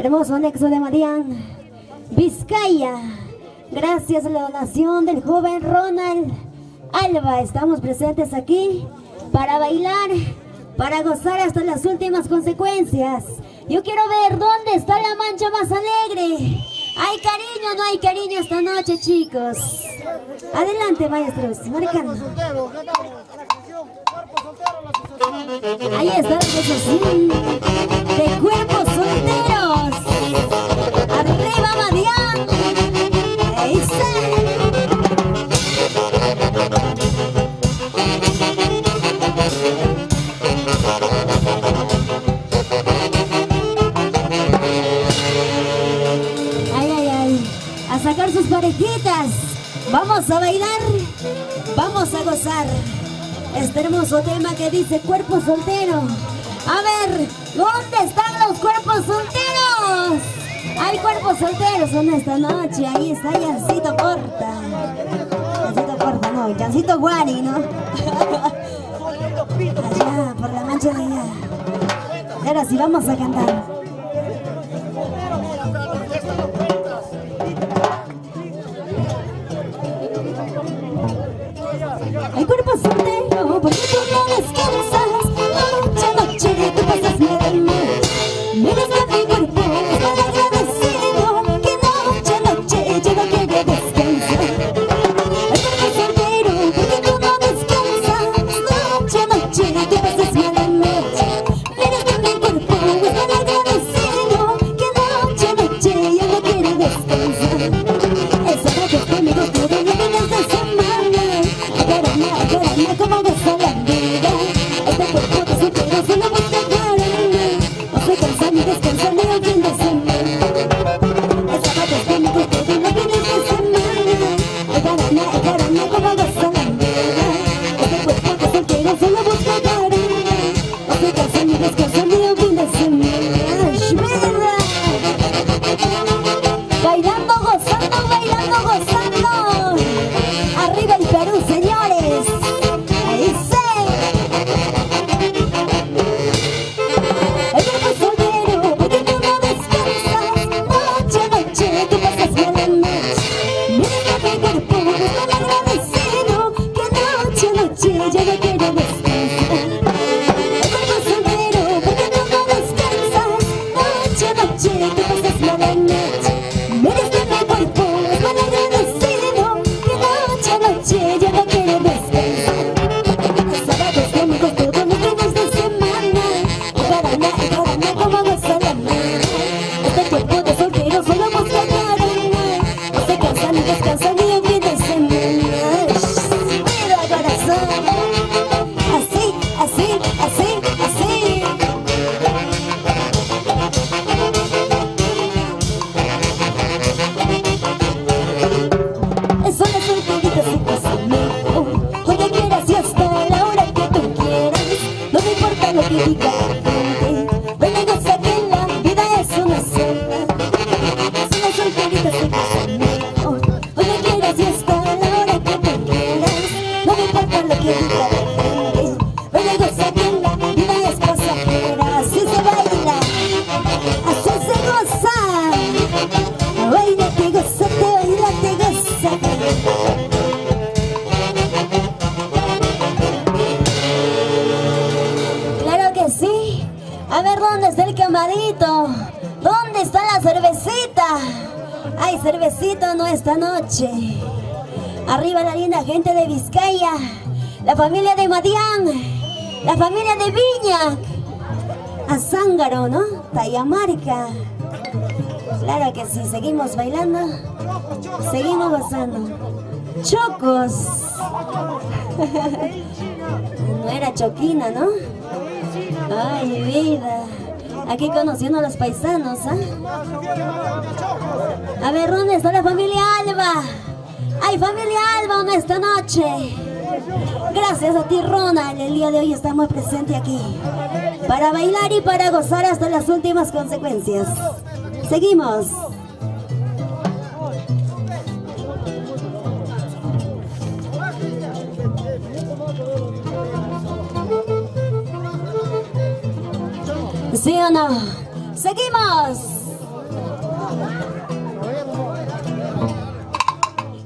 hermoso anexo de Marian, Vizcaya. Gracias a la donación del joven Ronald Alba, estamos presentes aquí para bailar, para gozar hasta las últimas consecuencias. Yo quiero ver dónde está la mancha más alegre. ¿Hay cariño o no hay cariño esta noche, chicos? Adelante, maestros. Marcando. Ahí está, eso sí. hermoso tema que dice cuerpo soltero. A ver, ¿dónde están los cuerpos solteros? Hay cuerpos solteros en esta noche. Ahí está Yancito Corta. Yancito Corta, no. Yancito Guari, ¿no? Allá, por la mancha de allá. Ahora sí, vamos a cantar. Arriba la linda gente de Vizcaya, la familia de Madián, la familia de Viña, a ¿no? Tayamarca. Claro que sí, seguimos bailando, seguimos gozando. Chocos. No era choquina, ¿no? Ay, vida. Aquí conociendo a los paisanos, ¿ah? A ver, ¿dónde está la familia Alba? ¡Ay, familia Alba, una esta noche! Gracias a ti, Ronald, el día de hoy estamos presentes aquí para bailar y para gozar hasta las últimas consecuencias. Seguimos. ¿Sí o no? ¡Seguimos!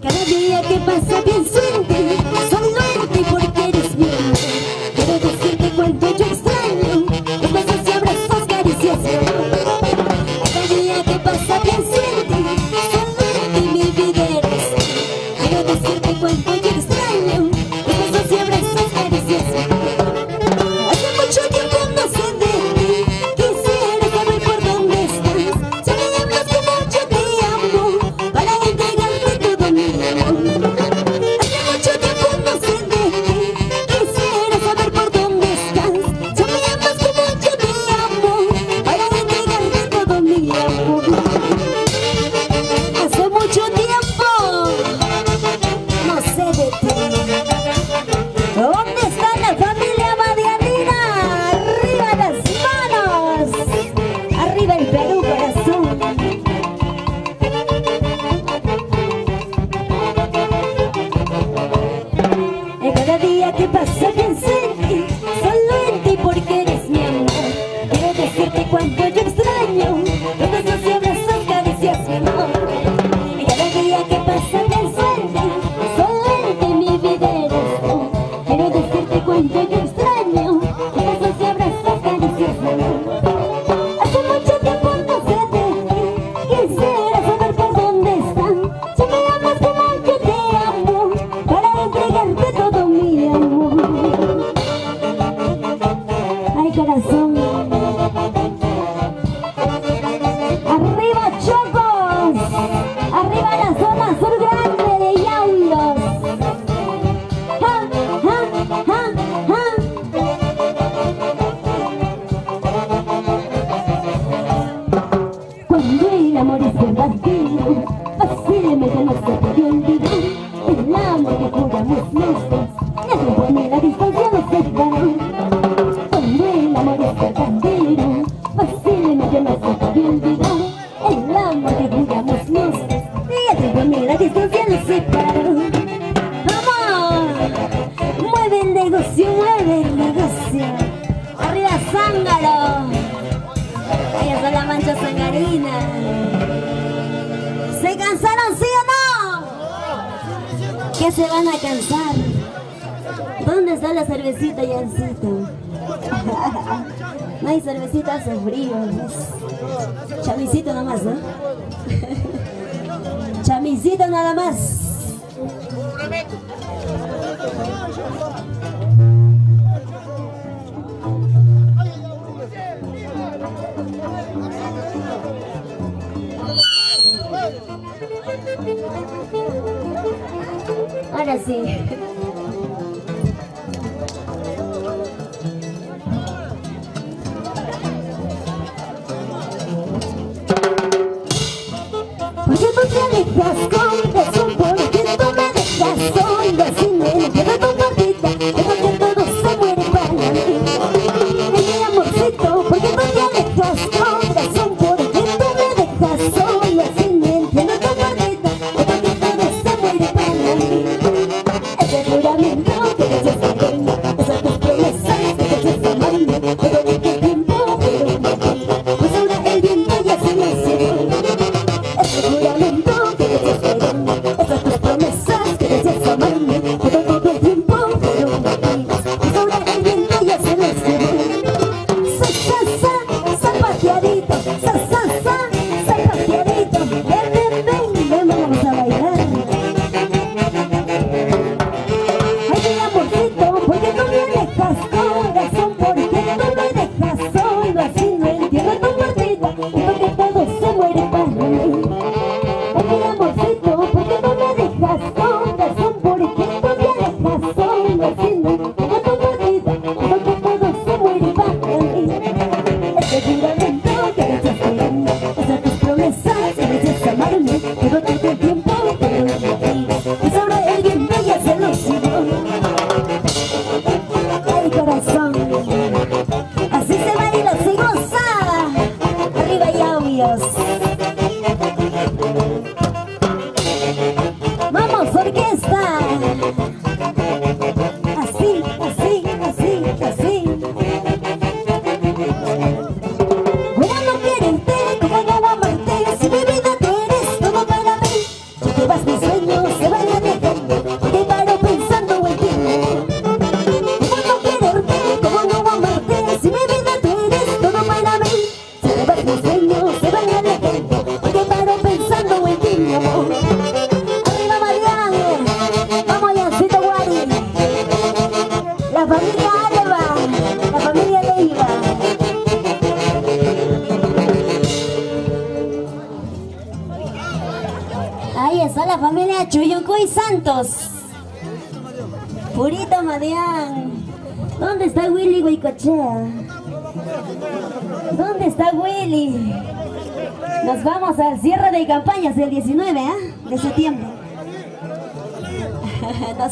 Cada día que pasa pienso en ti, solo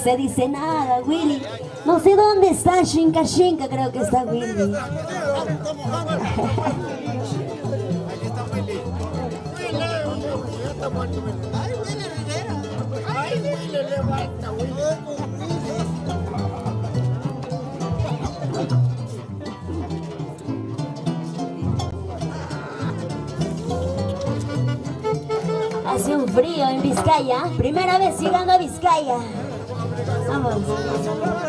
se dice nada, Willy. No sé dónde está Shinka Shinka, creo que está Willy. Hace un frío en Vizcaya, primera vez llegando a Vizcaya. oh you.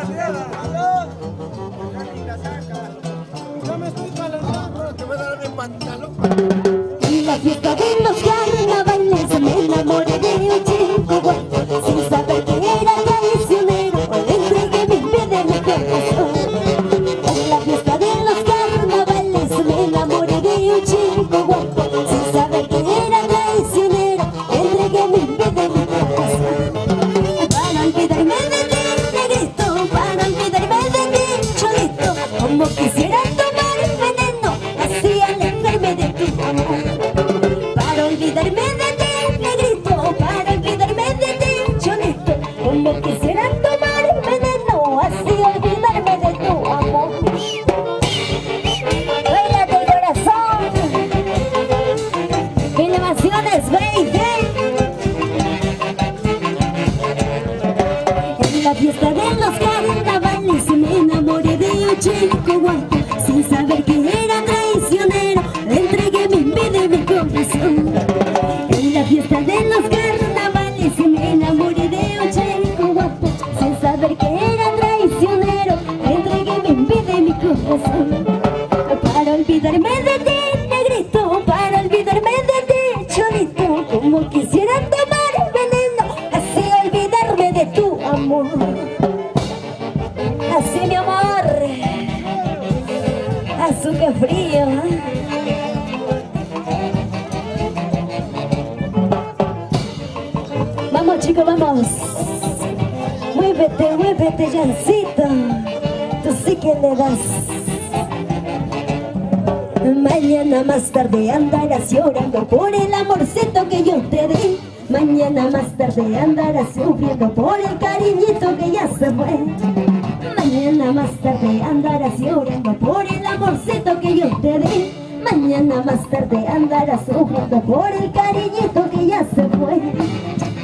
por el cariñito que ya se fue.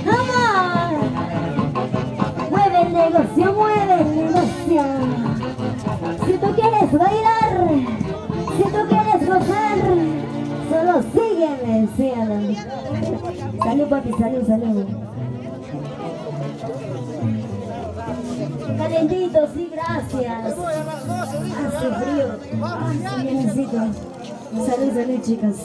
¡Vamos! Mueve el negocio, mueve el negocio. Si tú quieres bailar, si tú quieres gozar, solo sígueme, sígueme. Salud papi, salud, salud. Calentito, sí, gracias. Hace frío. Ah, sí, necesito. Salud, salud, chicas.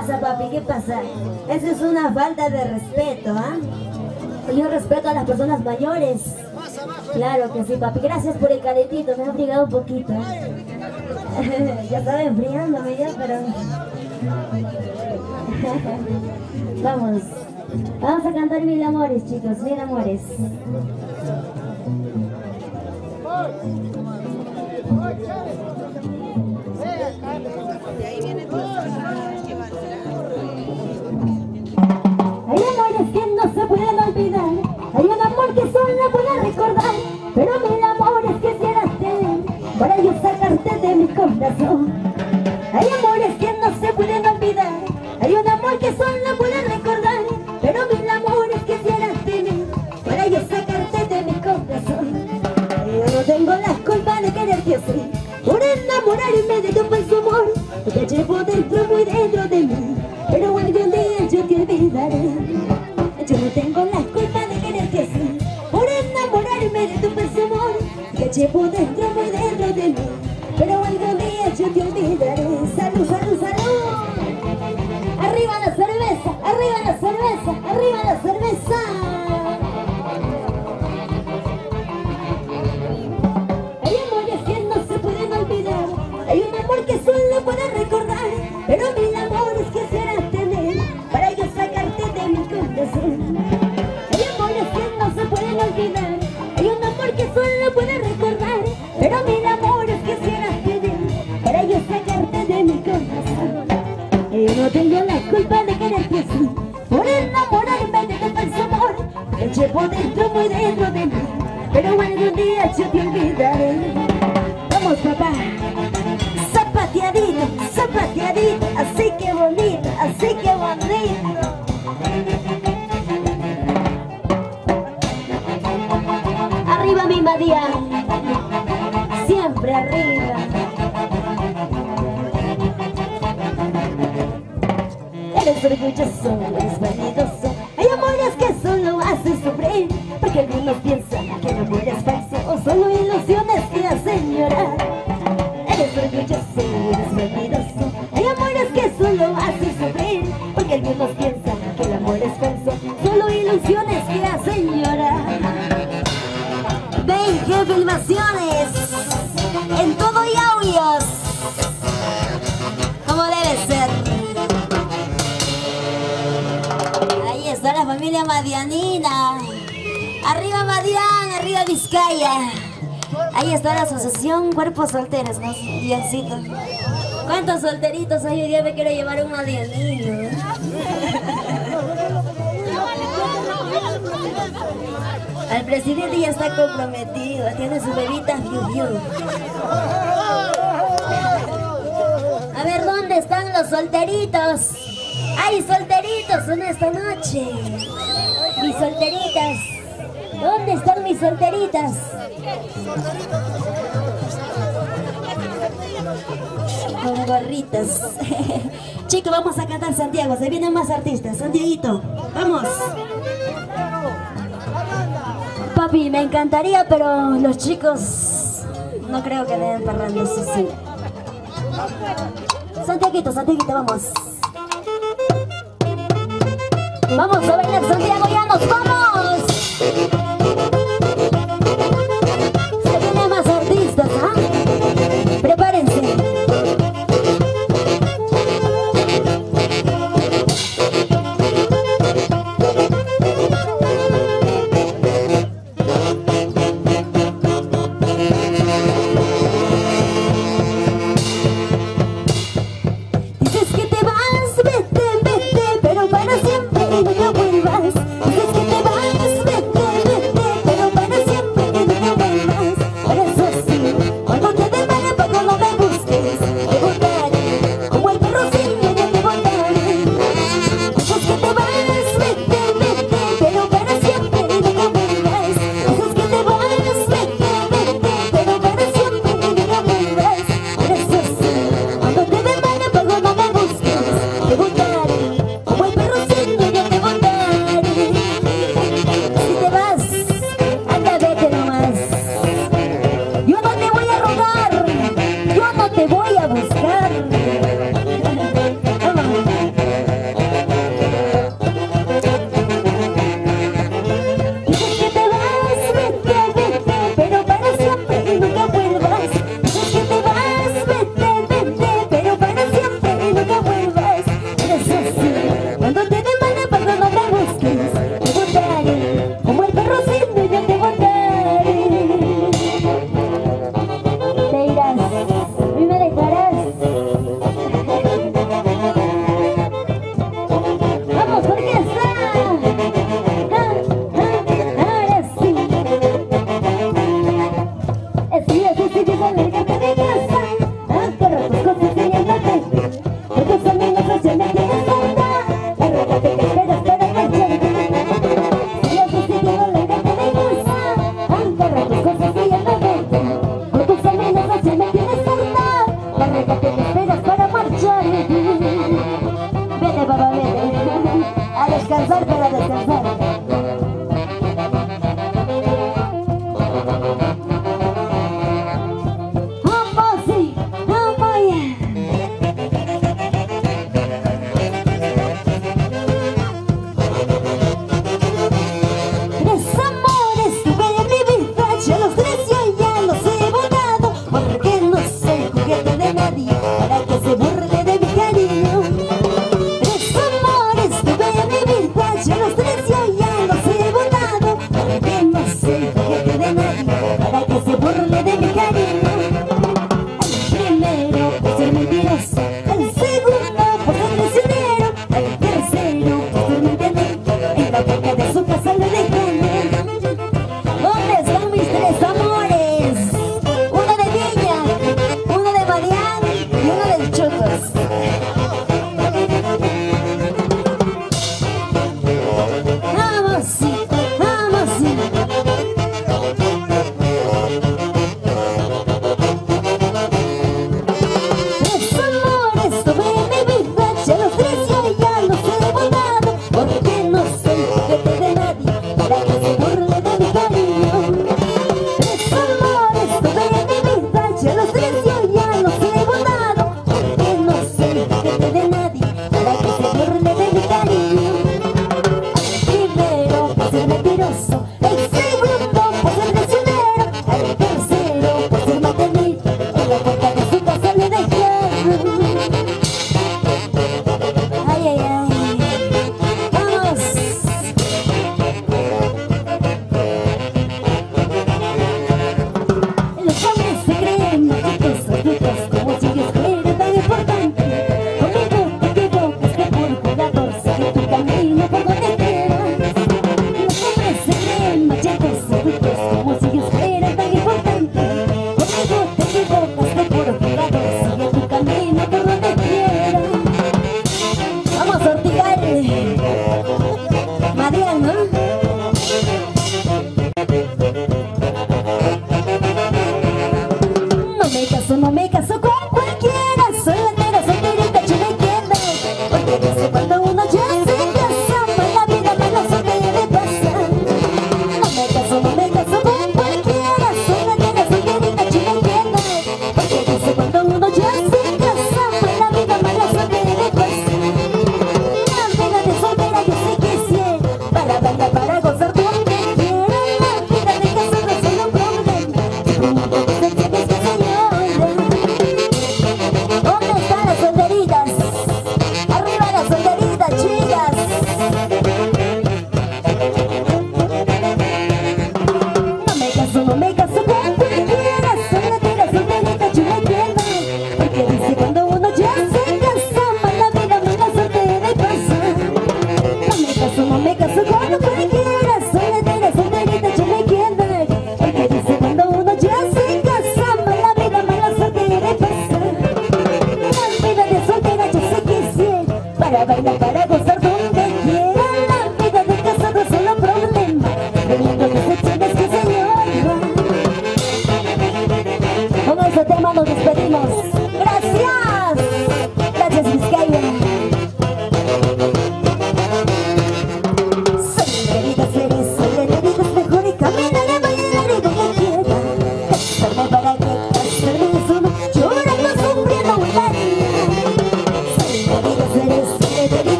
pasa, papi? ¿Qué pasa? Eso es una falta de respeto, ¿ah? ¿eh? Yo respeto a las personas mayores. Claro que sí, papi. Gracias por el calentito, me ha brigado un poquito. ¿eh? ya estaba enfriándome ya, pero... Vamos. Vamos a cantar Mil Amores, chicos. Mil Amores. De ahí viene todo. bello sacarte de mi corazón. Hay amores que no se pueden olvidar, hay un amor que son What is that? borracho te olvidaré. Vamos papá, zapateadito, zapateadito. Así que bonito, así que bonito. Arriba mi María, siempre arriba. Eres orgulloso, eres está la asociación Cuerpos Solteros, ¿no? Diosito. ¿Cuántos solteritos hay hoy día me quiero llevar uno a Dios? ¿eh? Al presidente ya está comprometido, tiene su bebita fiu. A ver, ¿dónde están los solteritos? ¡Ay, solteritos! en esta noche? Mis solteritas. ¿Dónde están mis solteritas? Con gorritas. Chicos, vamos a cantar Santiago. Se vienen más artistas. Santiaguito, vamos. Papi, me encantaría, pero los chicos no creo que den parrando, sí, sí. Santiaguito, Santiaguito, vamos.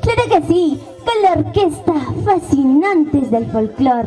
Claro que sí, con la orquesta Fascinantes del Folclor.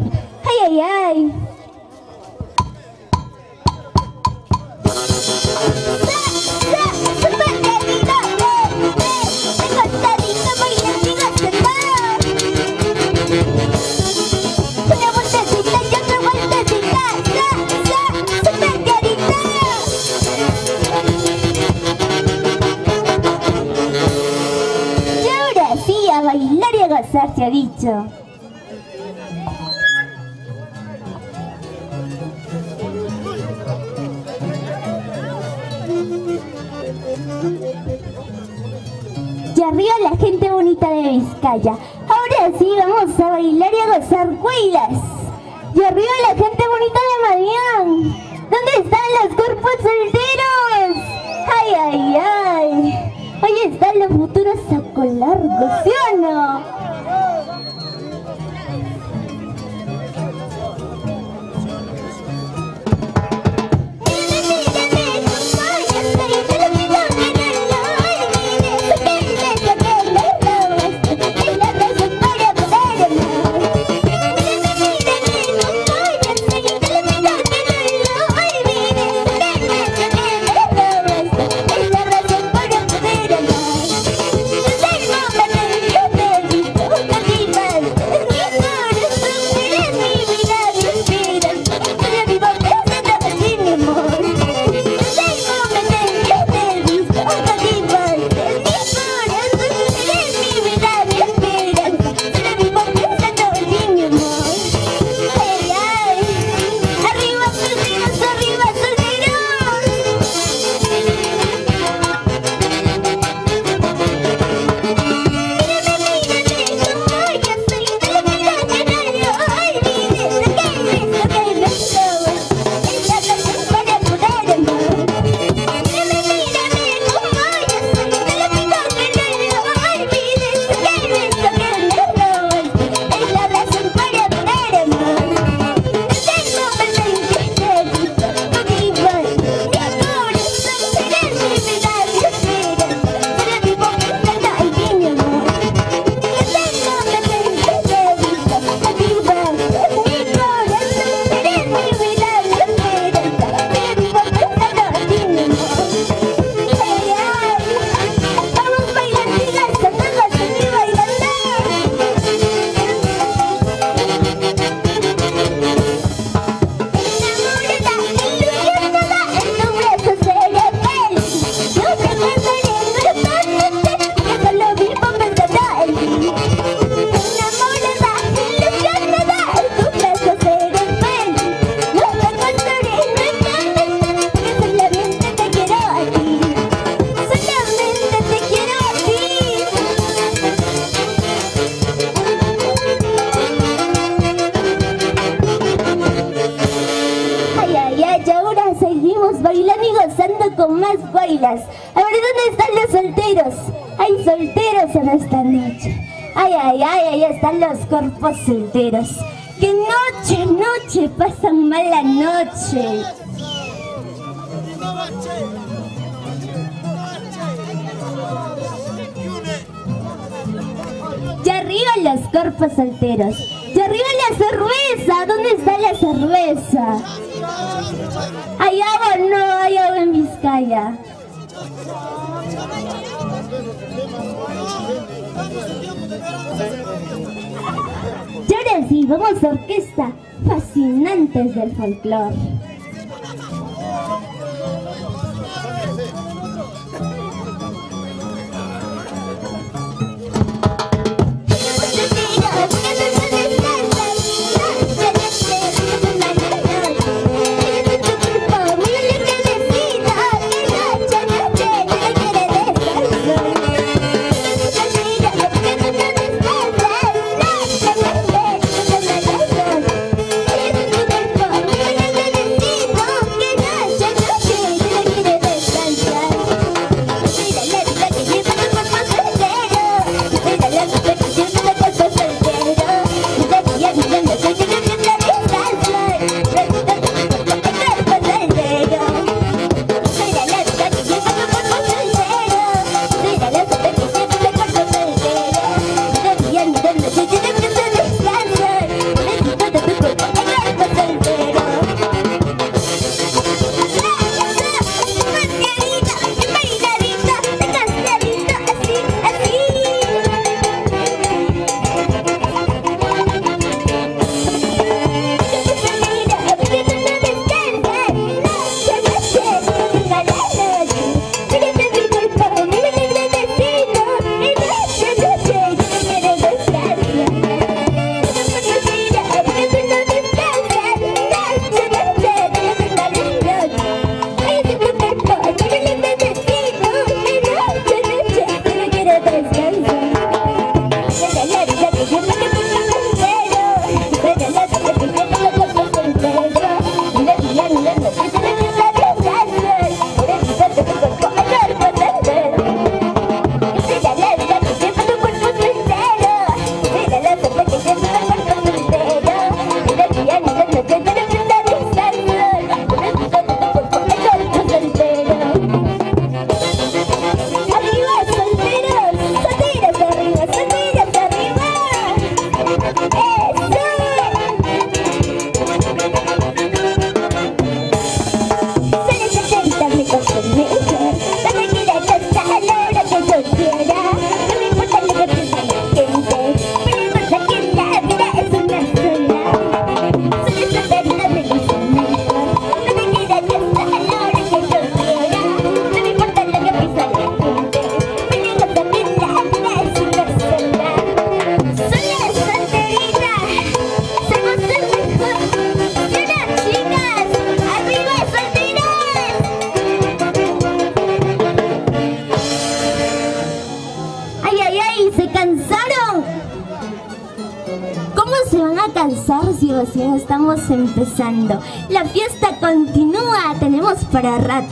papas solteros. Y arriba la cerveza, ¿dónde está la cerveza? Allá o no, hay agua en Vizcaya. Y ahora sí, vamos a orquesta Fascinantes del Folclore.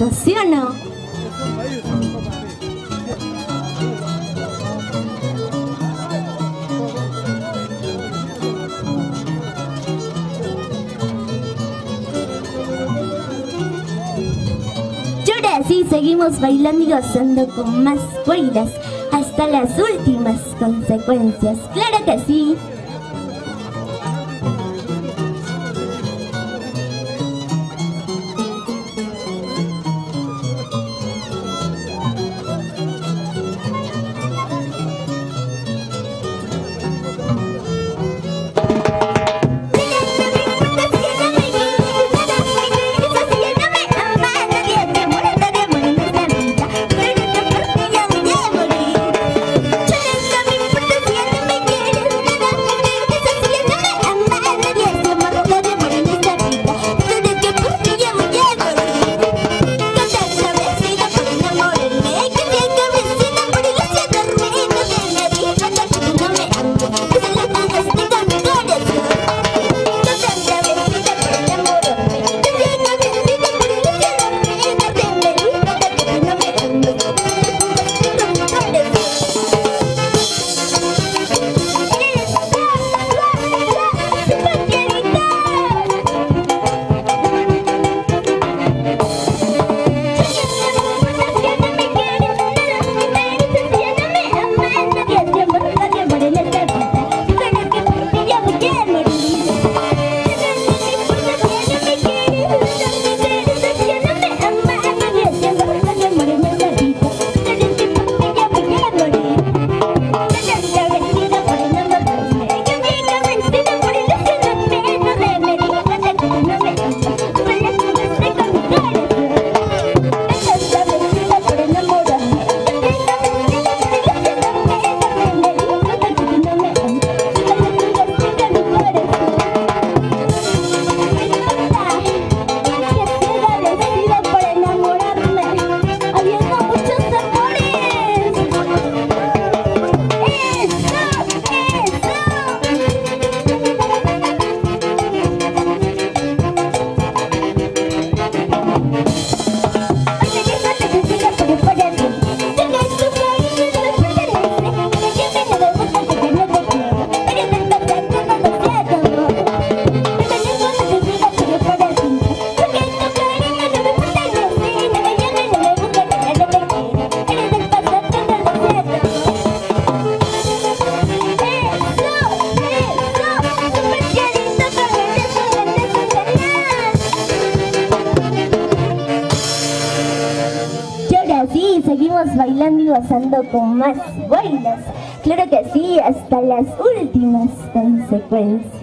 ¿sí o no? Y ahora sí, seguimos bailando y gozando con más cuerdas hasta las últimas consecuencias. ¡Claro que sí! Avanzando con más bailas. Claro que sí, hasta las últimas consecuencias.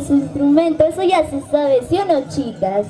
Solo fieles a su eso ya se sabe, ¿sí o no, chicas?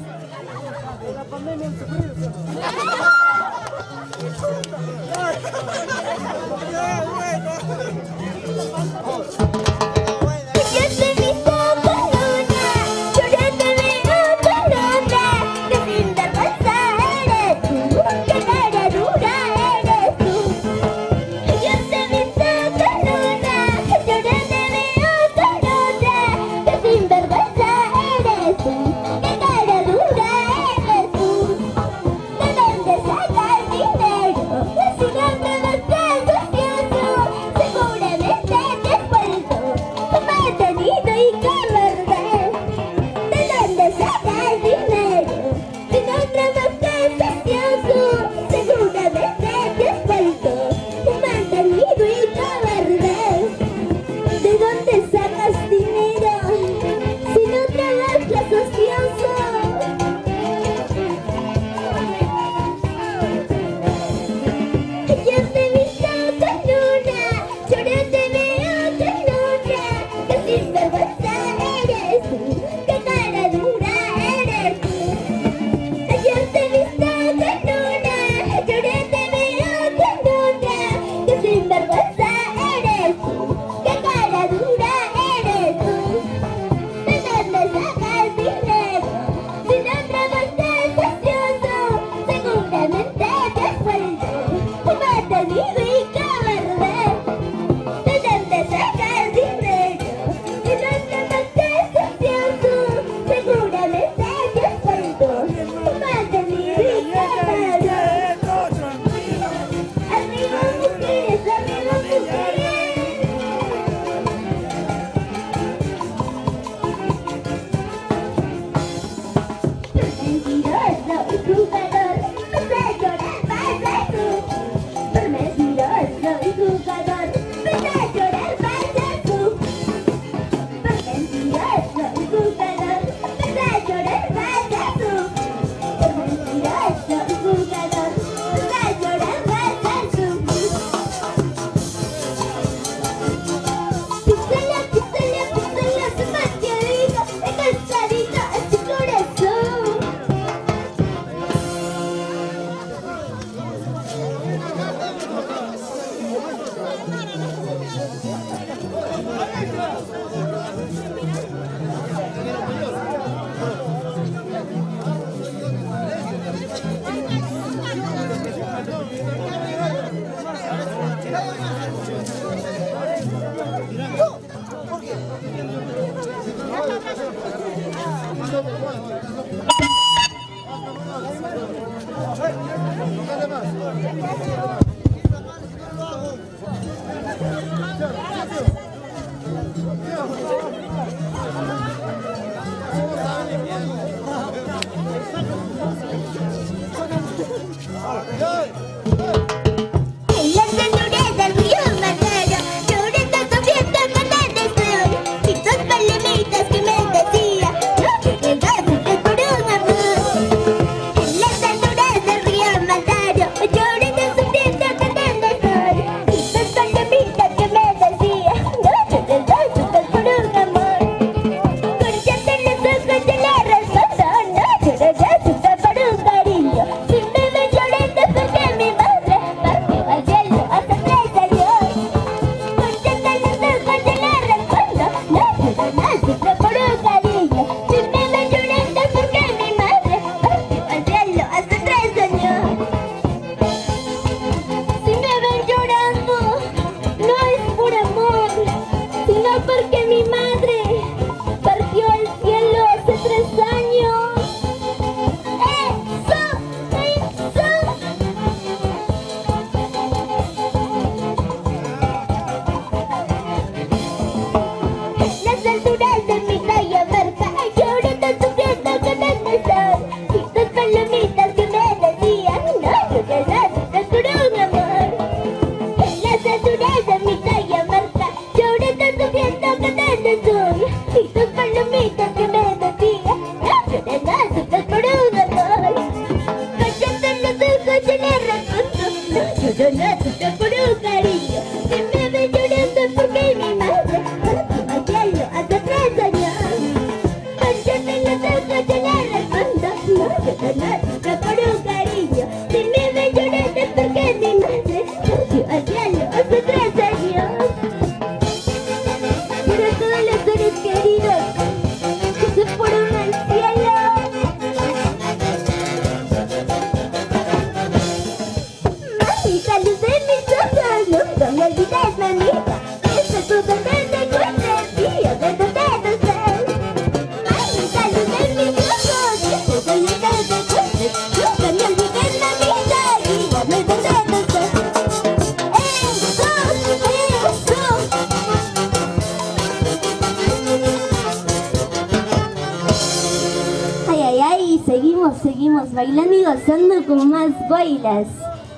bailas,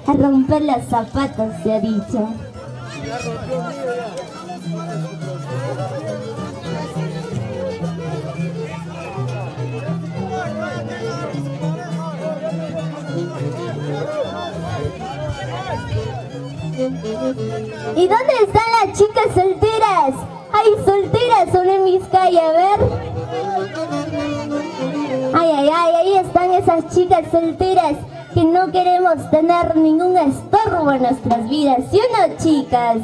a romper los zapatos, se ha dicho. ¿Y dónde están las chicas solteras? ¡Ay, solteras son en mis calles! A ver. ¡Ay, ay, ay! Ahí están esas chicas solteras tener ningún estorbo en nuestras vidas, ¿sí o no, chicas?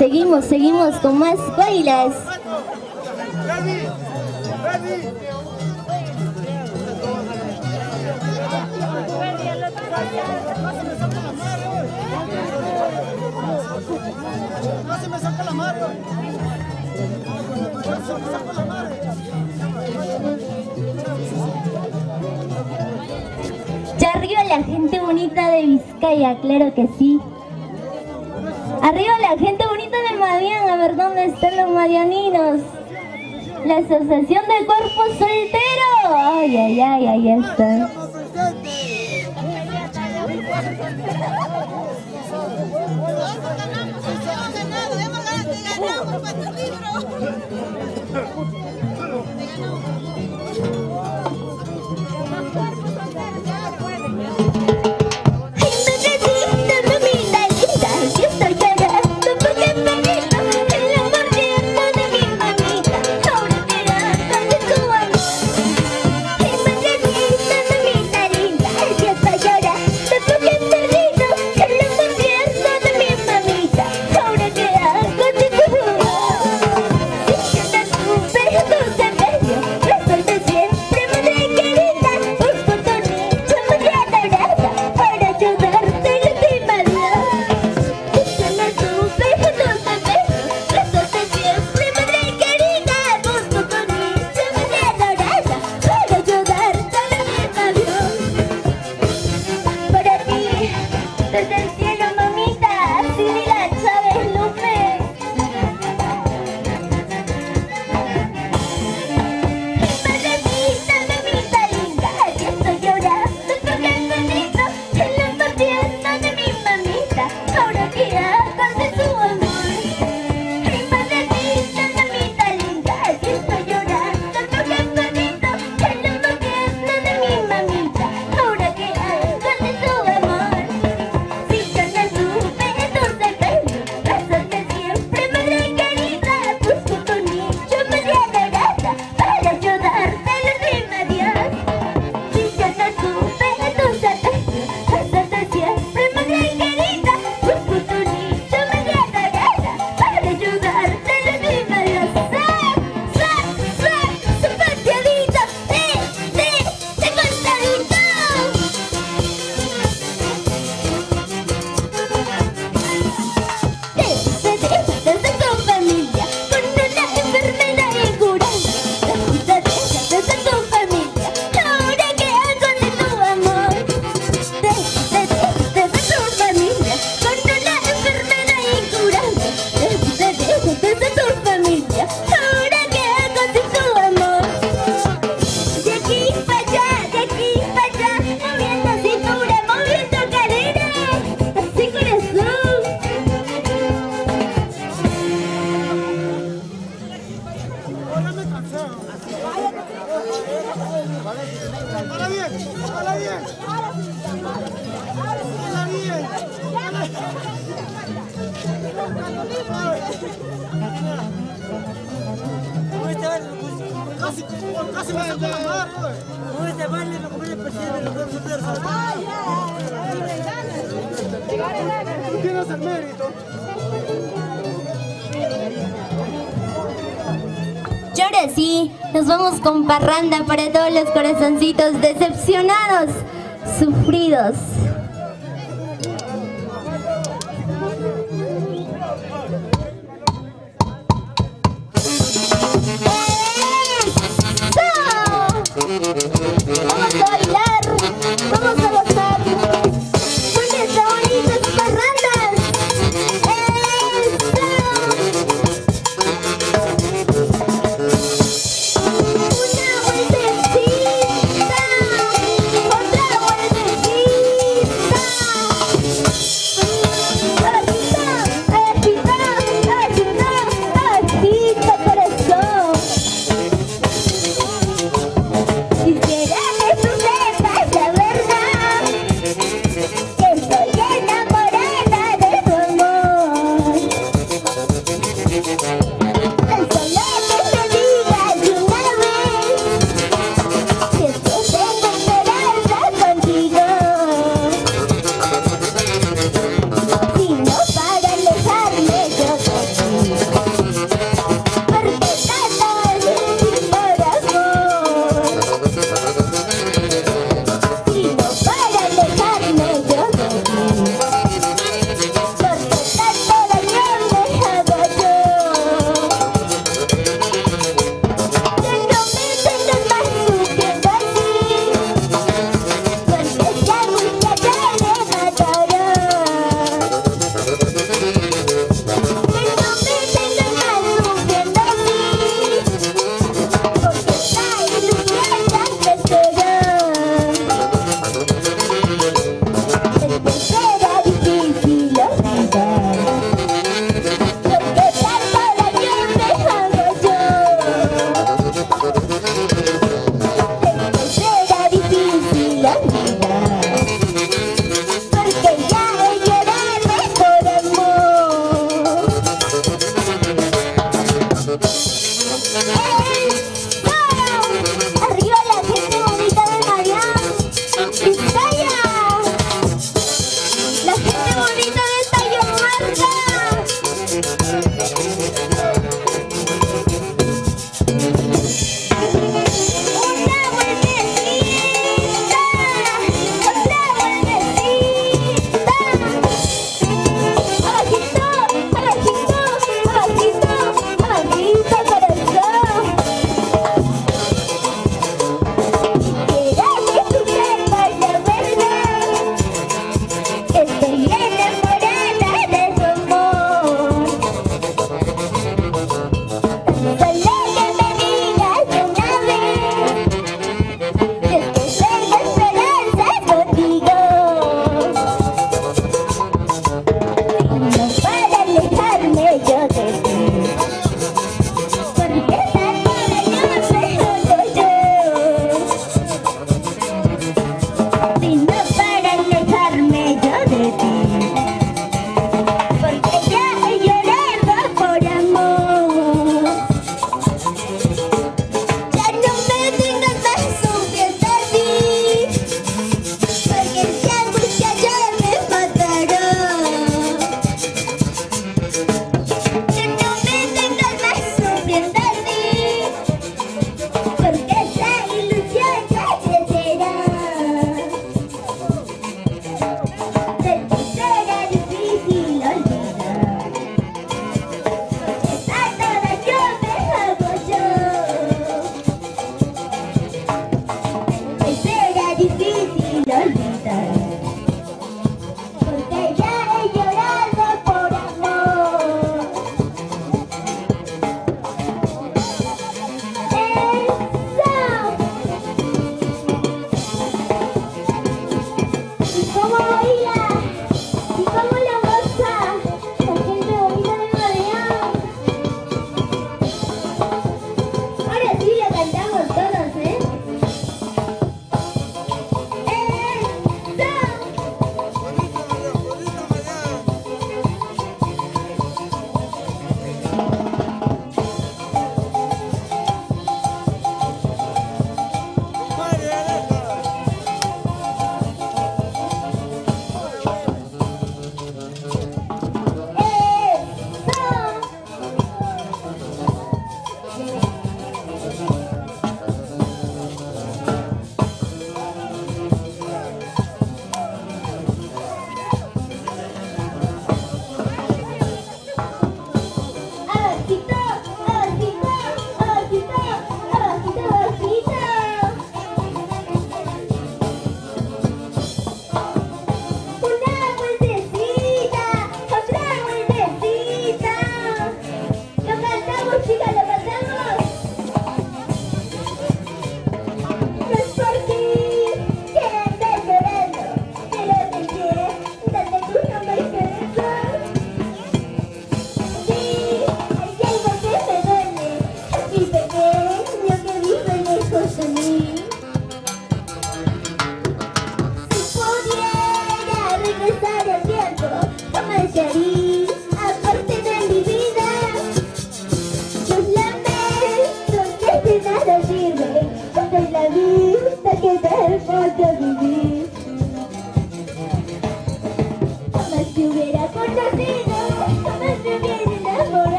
Seguimos, seguimos con más bailas. Ya arriba la gente bonita de Vizcaya, claro que sí. Arriba la gente bonita de Madian, a ver dónde están los madianinos. La Asociación de Cuerpo Soltero. Ay, ay, ay, ahí está. Corazoncitos decepcionados, sufridos.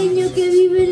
Pequeño que vive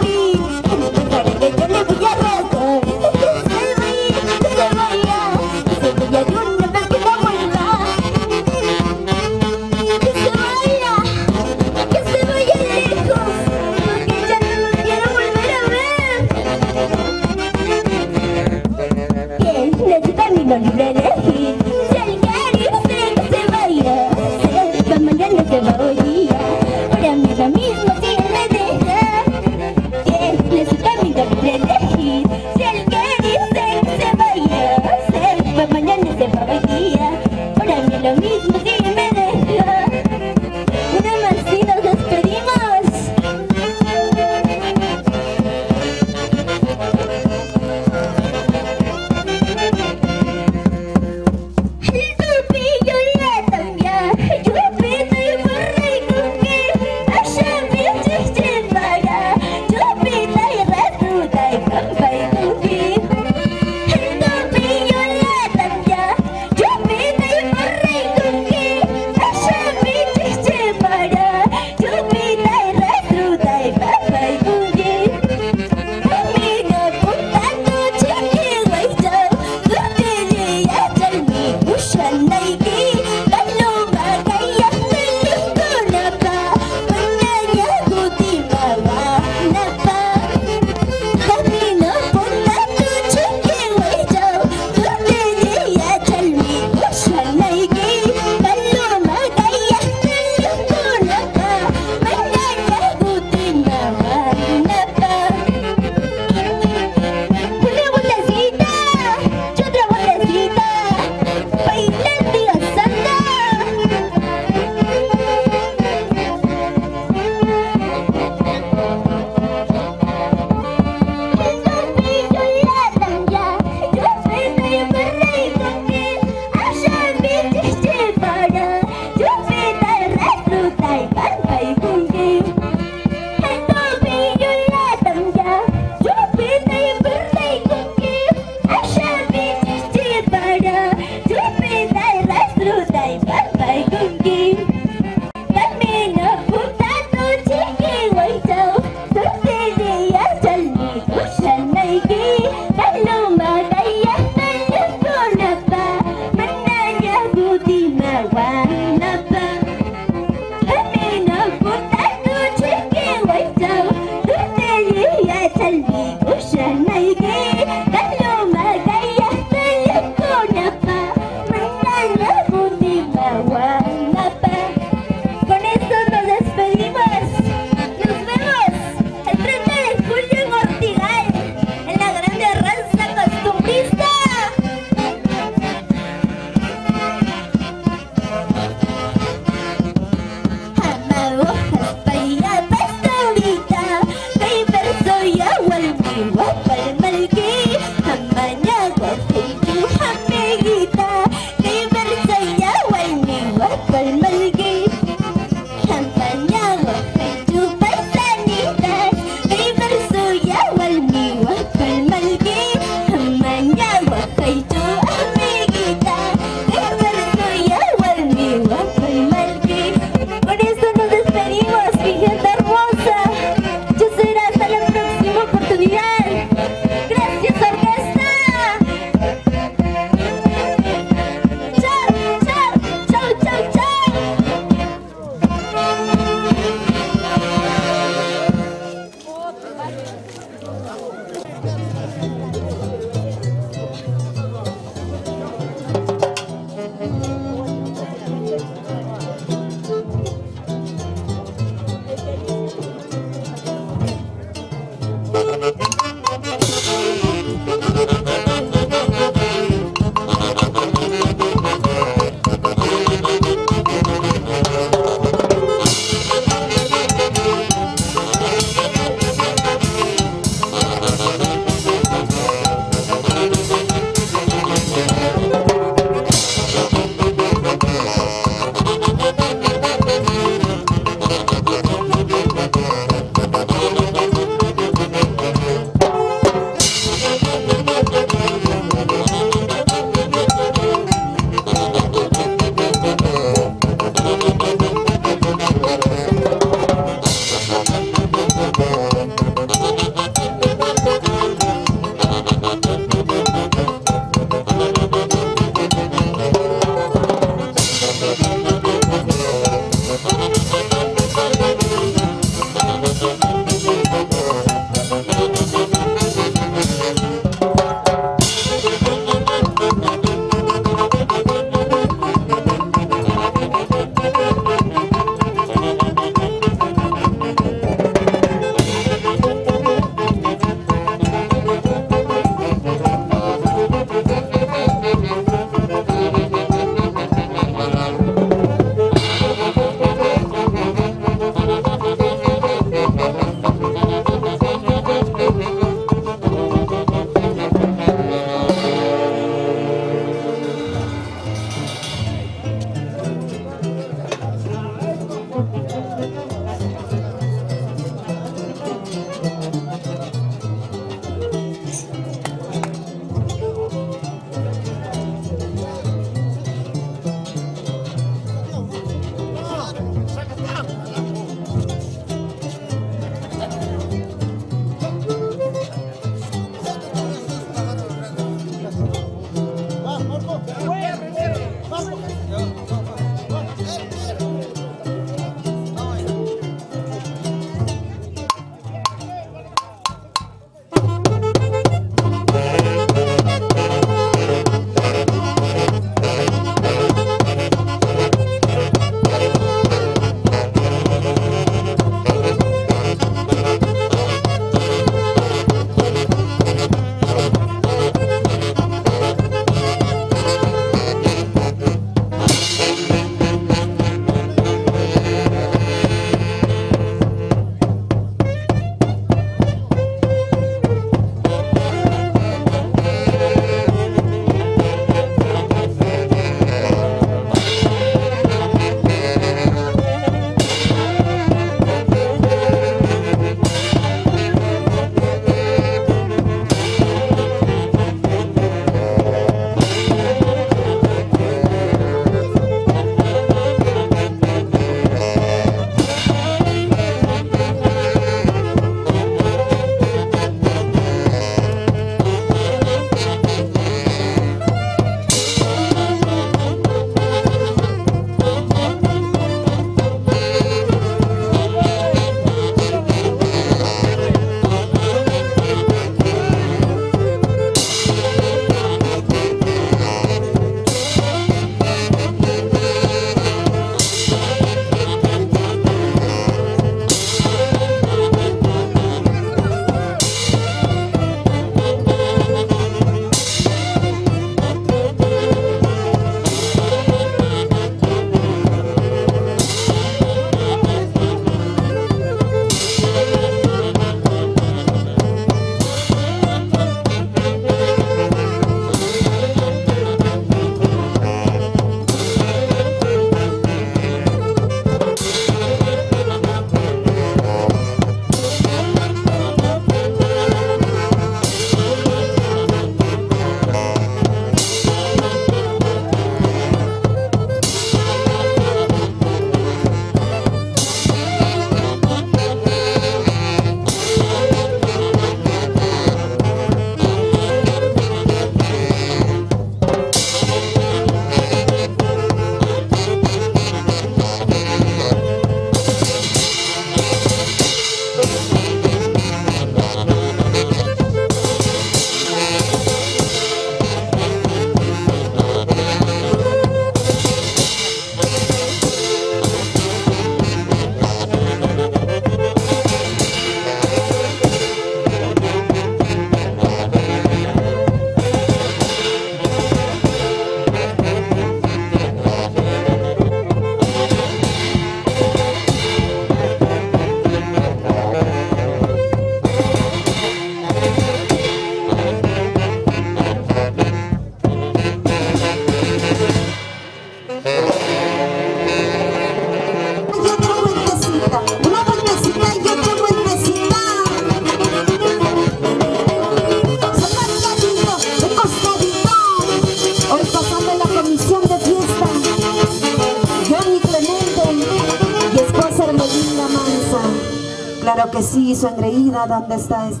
que sí, su engreída, ¿dónde está? Es-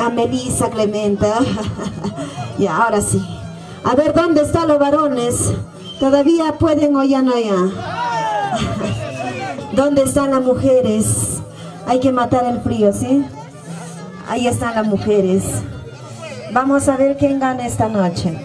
A Melissa Clemente. y ahora sí. A ver, ¿dónde están los varones? ¿Todavía pueden o ya no ya? ¿Dónde están las mujeres? Hay que matar el frío, ¿sí? Ahí están las mujeres. Vamos a ver quién gana esta noche.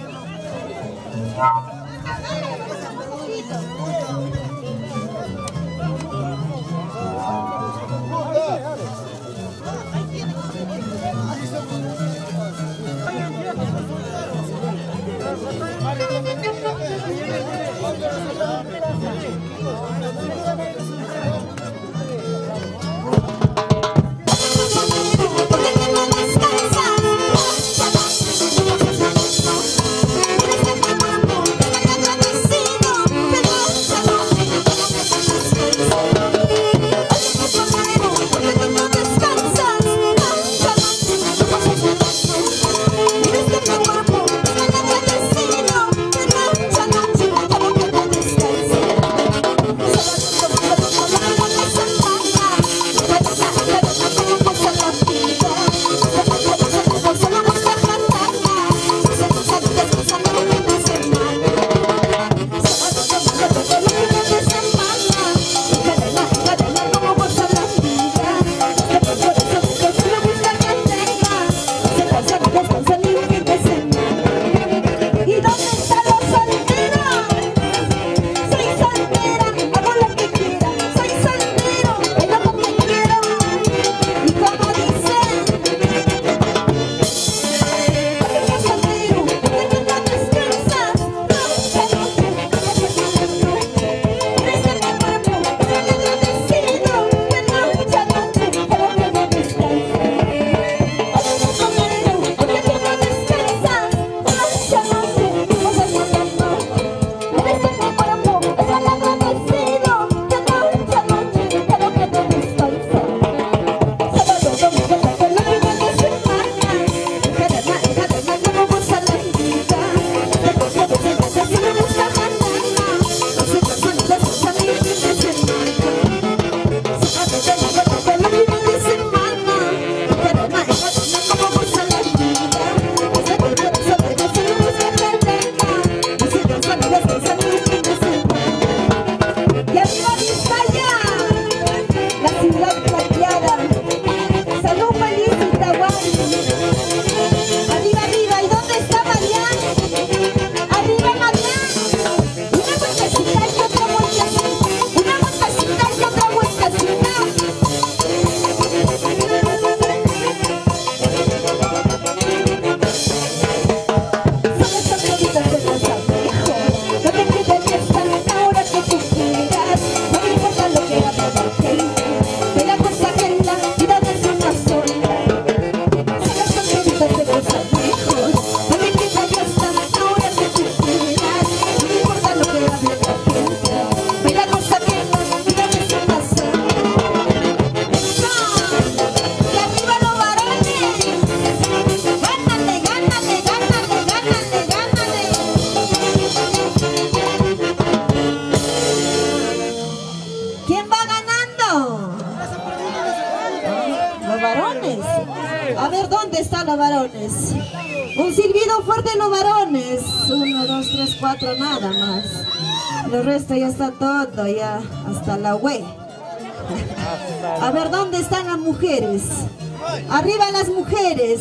Resto ya está todo, ya hasta la web. A ver, ¿dónde están las mujeres? Arriba las mujeres.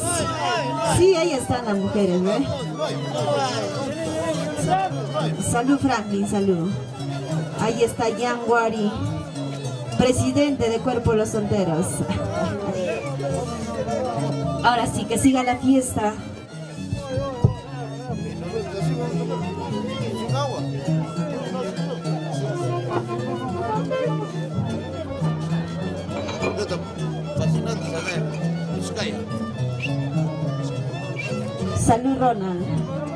Sí, ahí están las mujeres, ¿ve? Salud, Franklin, salud. Ahí está Jan Wari, presidente de Cuerpo de los Solteros. Ahora sí, que siga la fiesta. Salud, Ronald. Thank you.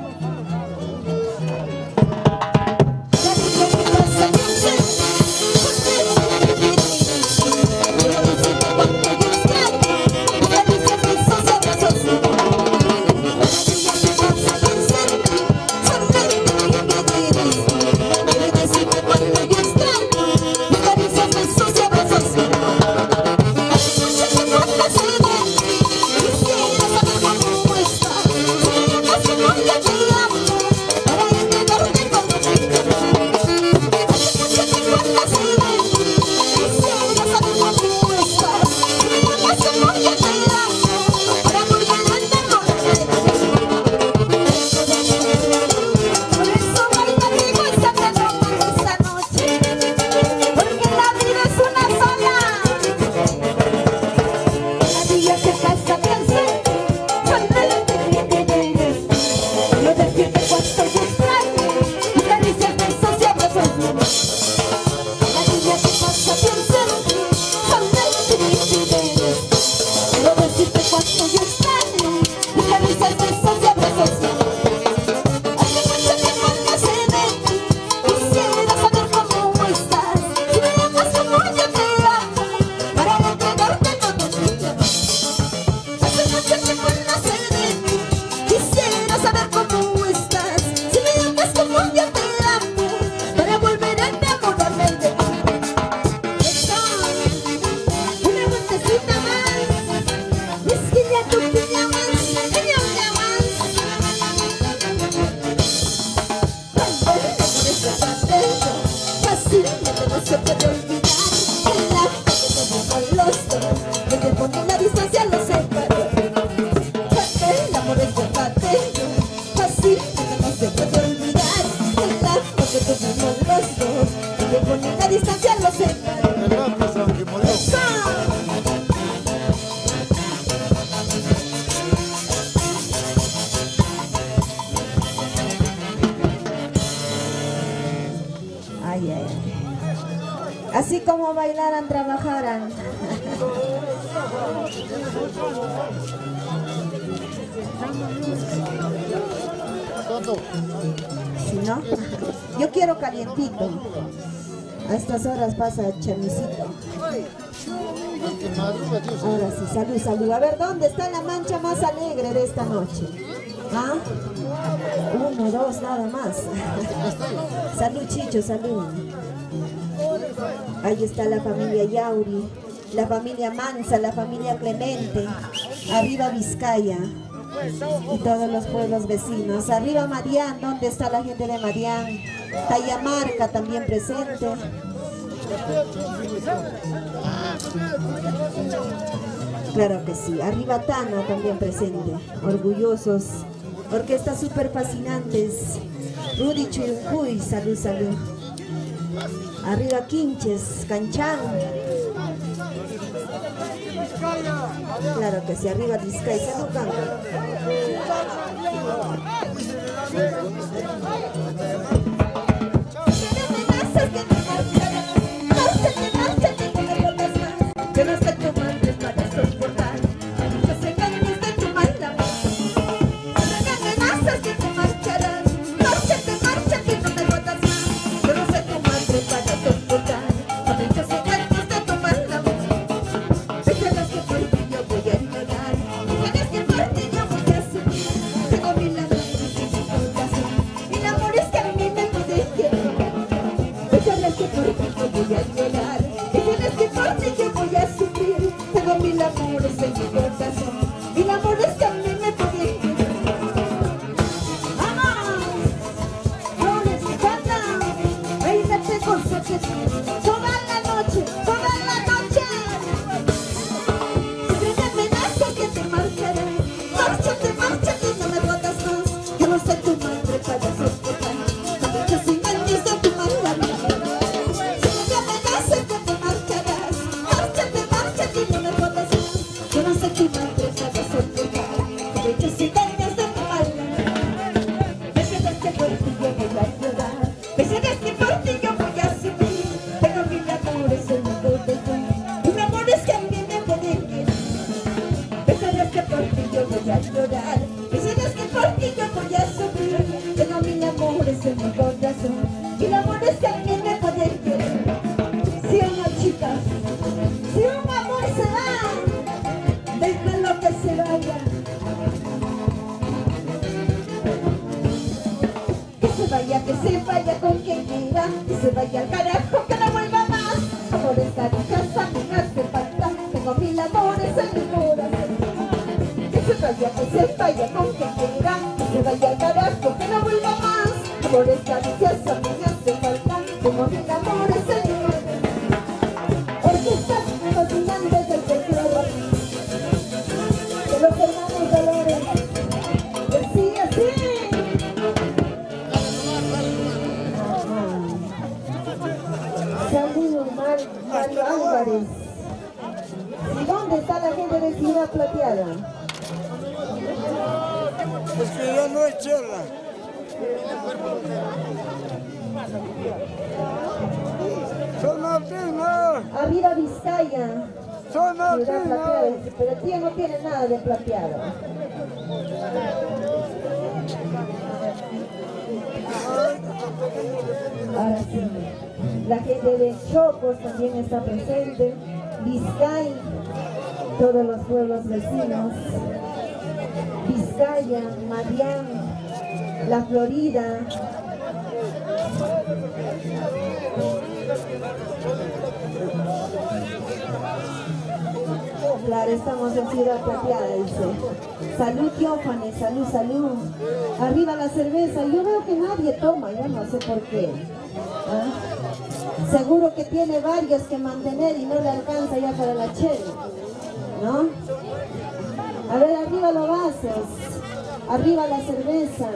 pasa, chamisito? Ahora sí, salud, salud. A ver, ¿dónde está la mancha más alegre de esta noche? ¿Ah? Uno, dos, nada más. salud, Chicho, salud. Ahí está la familia Yauri, la familia Mansa, la familia Clemente. Arriba Vizcaya y todos los pueblos vecinos. Arriba Marián, ¿dónde está la gente de Marián? Tallamarca también presente. Claro que sí. Arriba Tano también presente. Orgullosos. Orquestas súper fascinantes. Rudy Chuyuncuy, salud, salud. Arriba Quinches, Canchán. Claro que sí, arriba Vizcay, salud, canto. Vida Vizcaya. Pero el no tiene nada de plateado. Ahora sí, la gente de Chocos también está presente, Vizcay, todos los pueblos vecinos, Vizcaya, Marián, La Florida. Claro, estamos en Ciudad Poblada, dice. Salud, Giovanni, salud, salud. Arriba la cerveza. Yo veo que nadie toma, yo no sé por qué. ¿Ah? Seguro que tiene varios que mantener y no le alcanza ya para la chela. ¿No? A ver, arriba los vasos. Arriba la cerveza.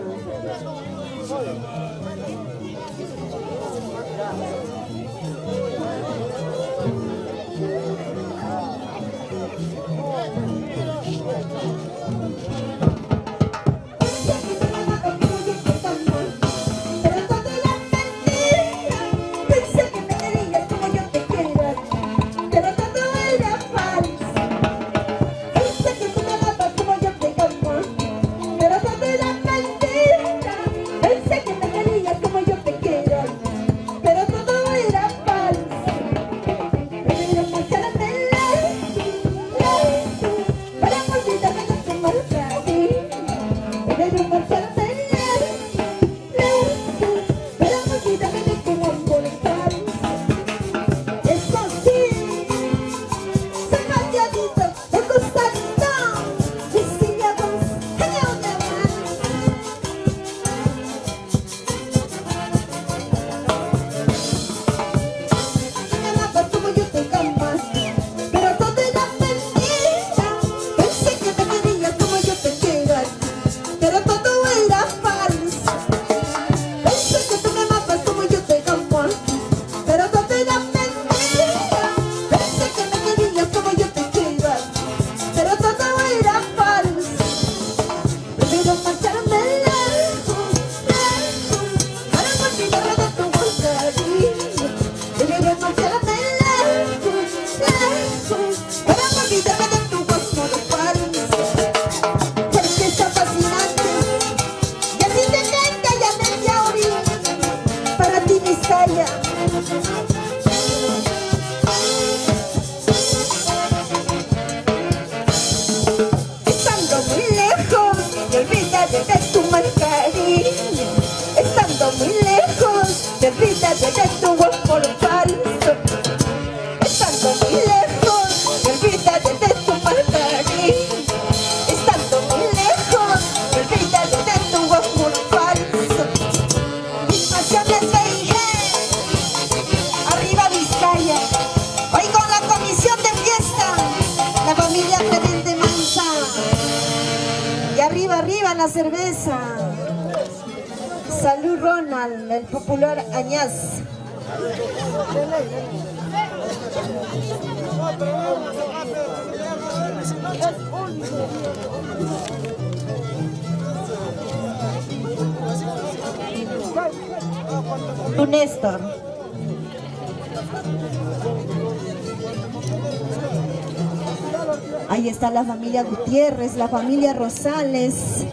La familia Gutiérrez, la familia Rosales,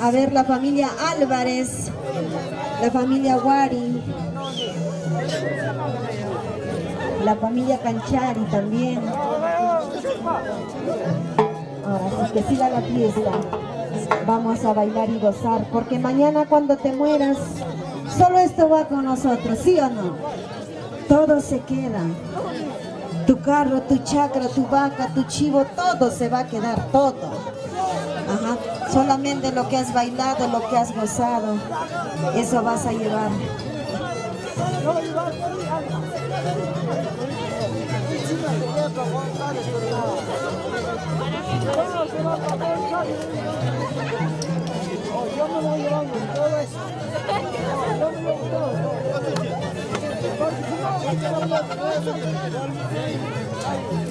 a ver la familia Álvarez, la familia Guari, la familia Canchari también. Ahora sí que siga la fiesta. Vamos a bailar y gozar, porque mañana cuando te mueras, solo esto va con nosotros, ¿sí o no? Todo se queda. Tu carro, tu chacra, tu vaca, tu chivo, todo se va a quedar, todo. Solamente lo que has bailado, lo que has gozado, eso vas a llevar. Bienvenido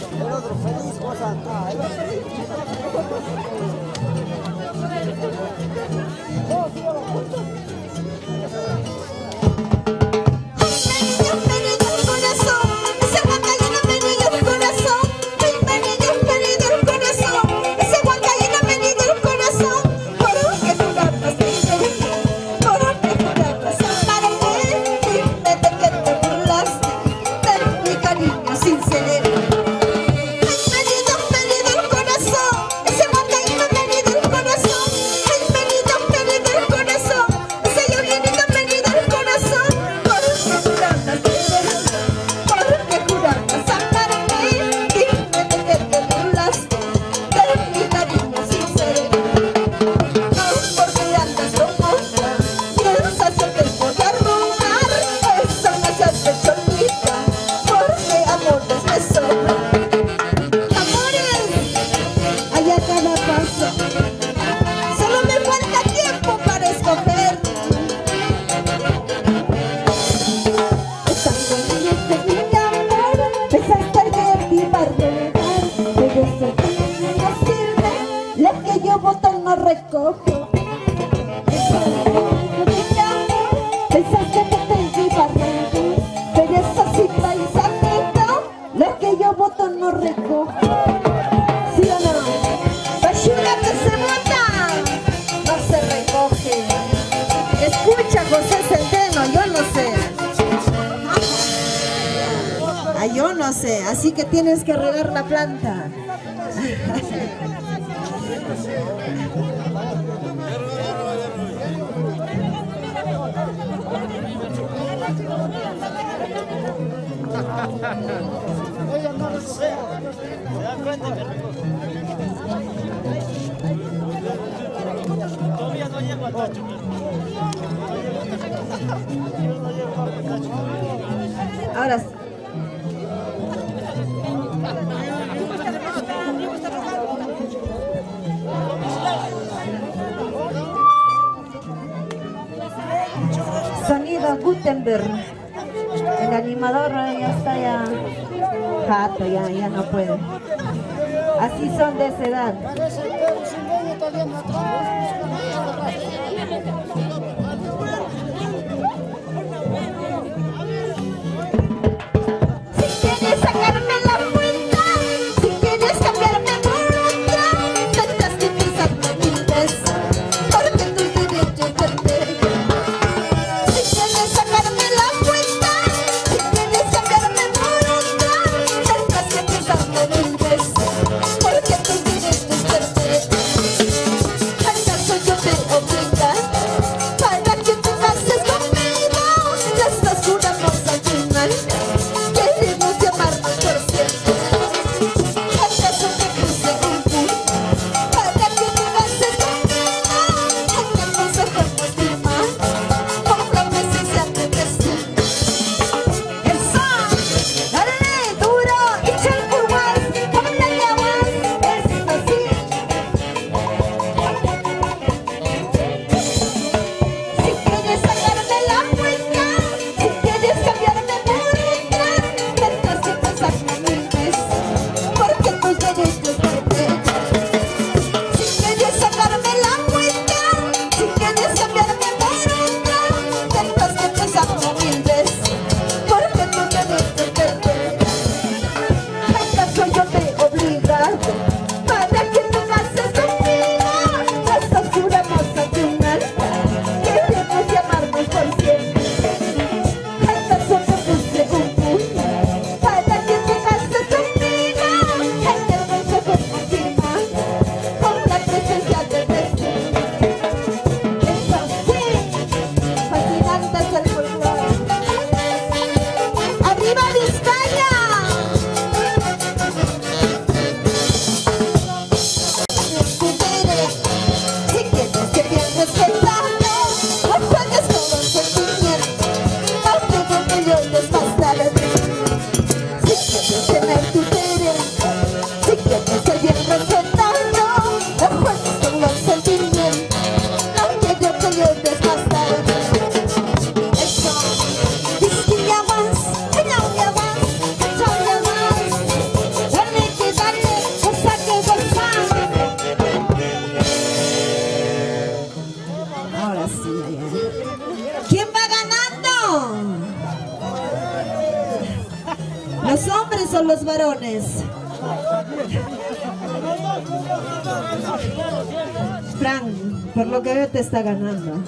está ganando.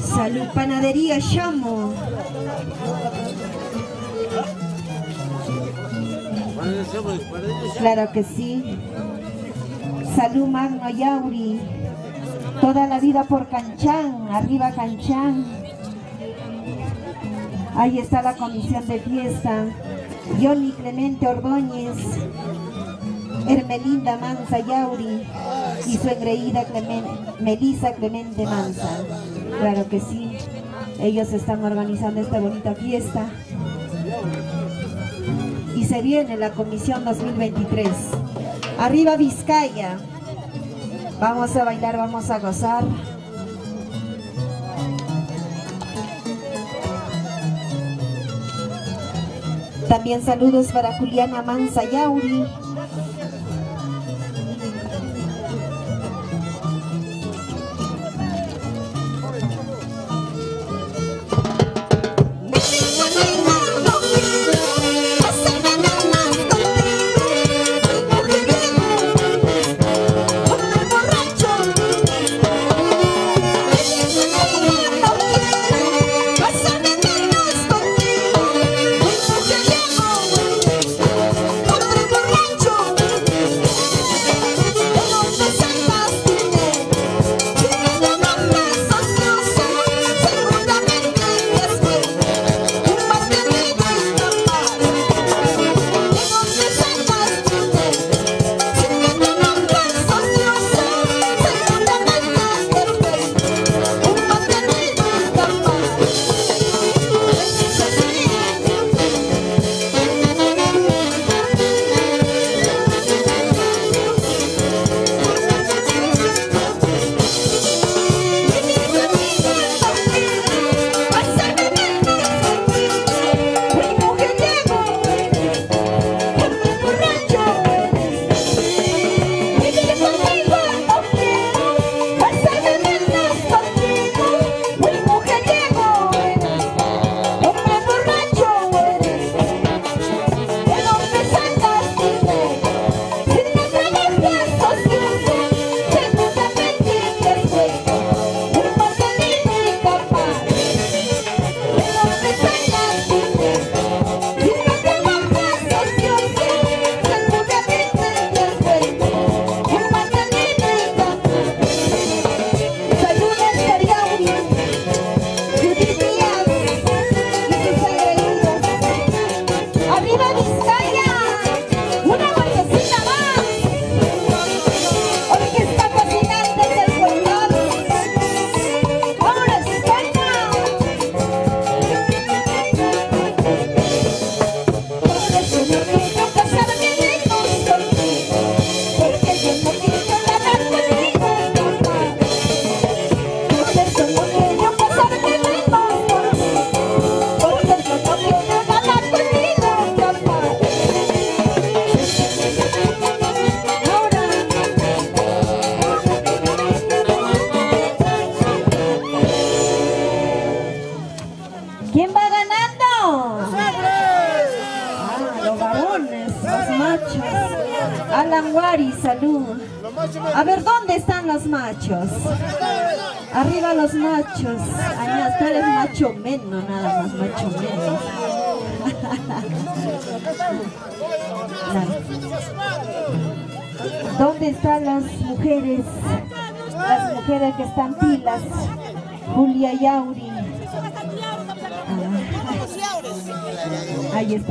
Salud Panadería Llamo. Claro que sí. Salud Magno Yauri. Toda la vida por Canchán. Arriba Canchán. Ahí está la comisión de fiesta. Johnny Clemente Ordóñez. Melinda Mansa Yauri y su engreída Clemen, Melisa Clemente Mansa. Claro que sí, ellos están organizando esta bonita fiesta. Y se viene la comisión 2023. Arriba Vizcaya. Vamos a bailar, vamos a gozar. También saludos para Juliana Mansa Yauri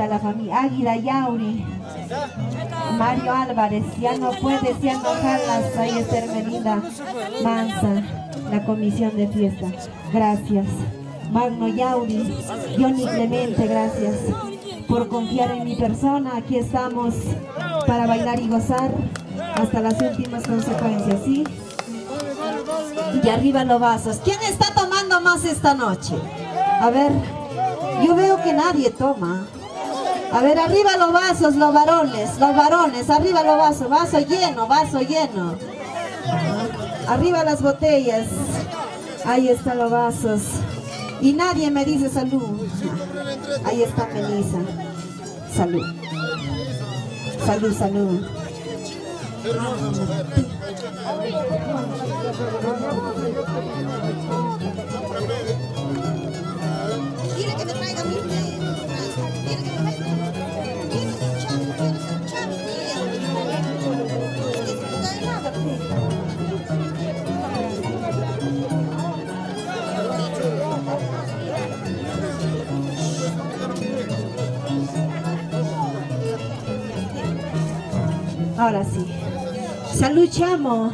Está la familia. Águila Yauri. Mario Álvarez. Ya no puedes, ya no jalas. Ahí Hermelinda Mansa. La comisión de fiesta. Gracias. Magno Yauri. Johnny Clemente, gracias por confiar en mi persona. Aquí estamos para bailar y gozar hasta las últimas consecuencias, ¿sí? Y arriba los vasos. ¿Quién está tomando más esta noche? A ver, yo veo que nadie toma. A ver, arriba los vasos, los varones, los varones, arriba los vasos, vaso lleno, vaso lleno. Arriba las botellas. Ahí están los vasos. Y nadie me dice salud. Ahí está Melissa. Salud. Salud, salud. Ahora sí. Salud, chamo.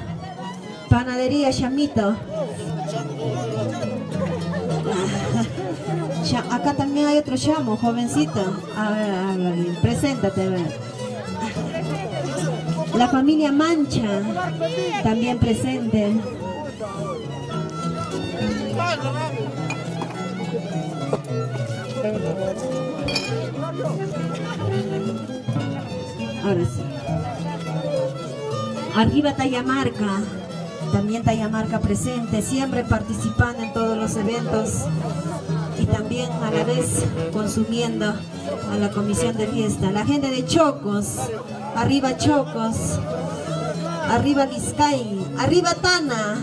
Panadería, chamito. Cha- Acá también hay otro chamo, jovencito. A ver. Preséntate. La familia Mancha, también presente. Arriba Tayamarca, también Tayamarca presente, siempre participando en todos los eventos. Y también a la vez consumiendo a la comisión de fiesta. La gente de Chocos, arriba Chocos, arriba Vizcay, arriba Tana.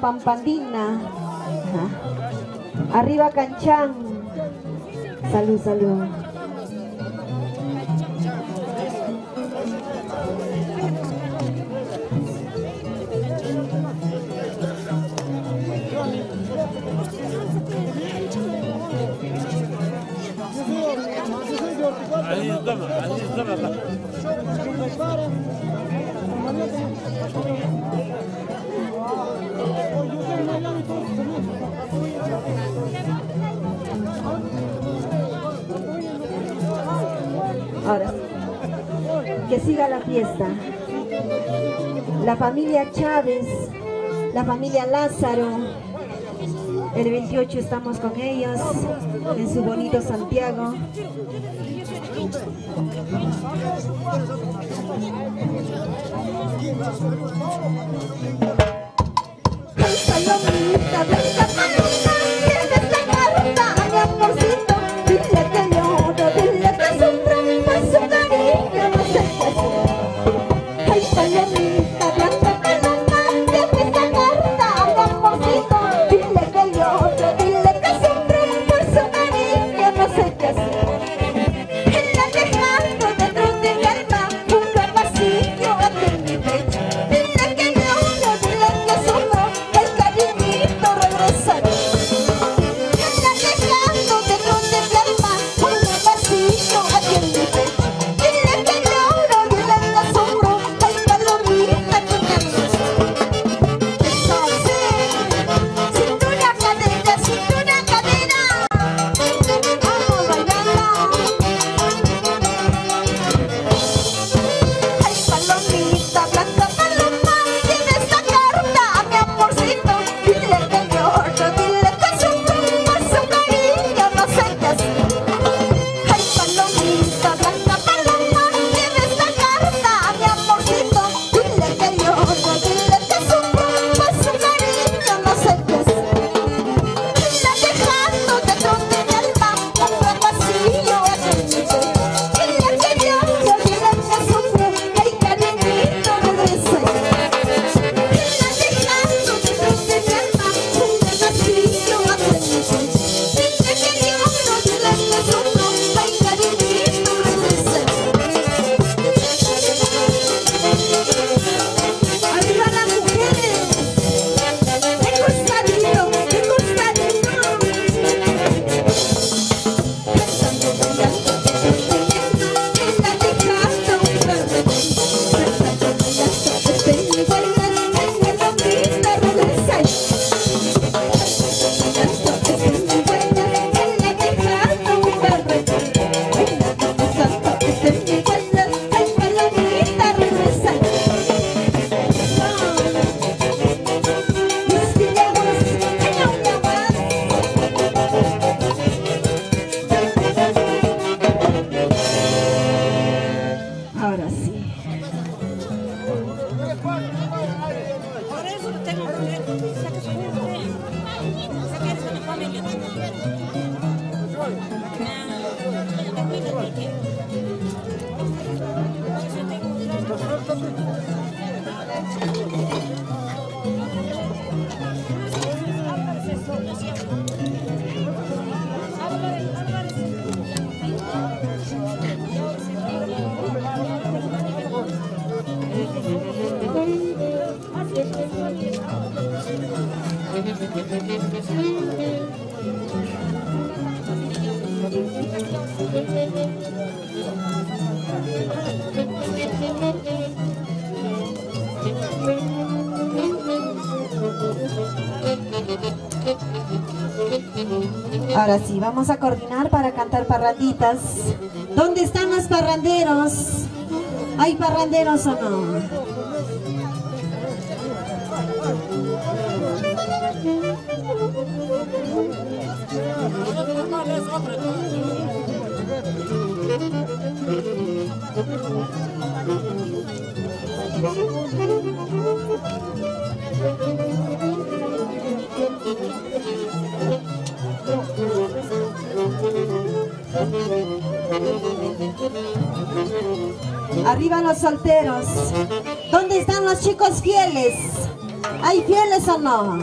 Pampandina. Arriba Canchán. Salud, salud. siga la fiesta. La familia Chávez, la familia Lázaro, el 28 estamos con ellos en su bonito Santiago. Vamos a coordinar para cantar parranditas. ¿Dónde están los parranderos? ¿Hay parranderos o no? Arriba los solteros. ¿Dónde están los chicos fieles? ¿Hay fieles o no?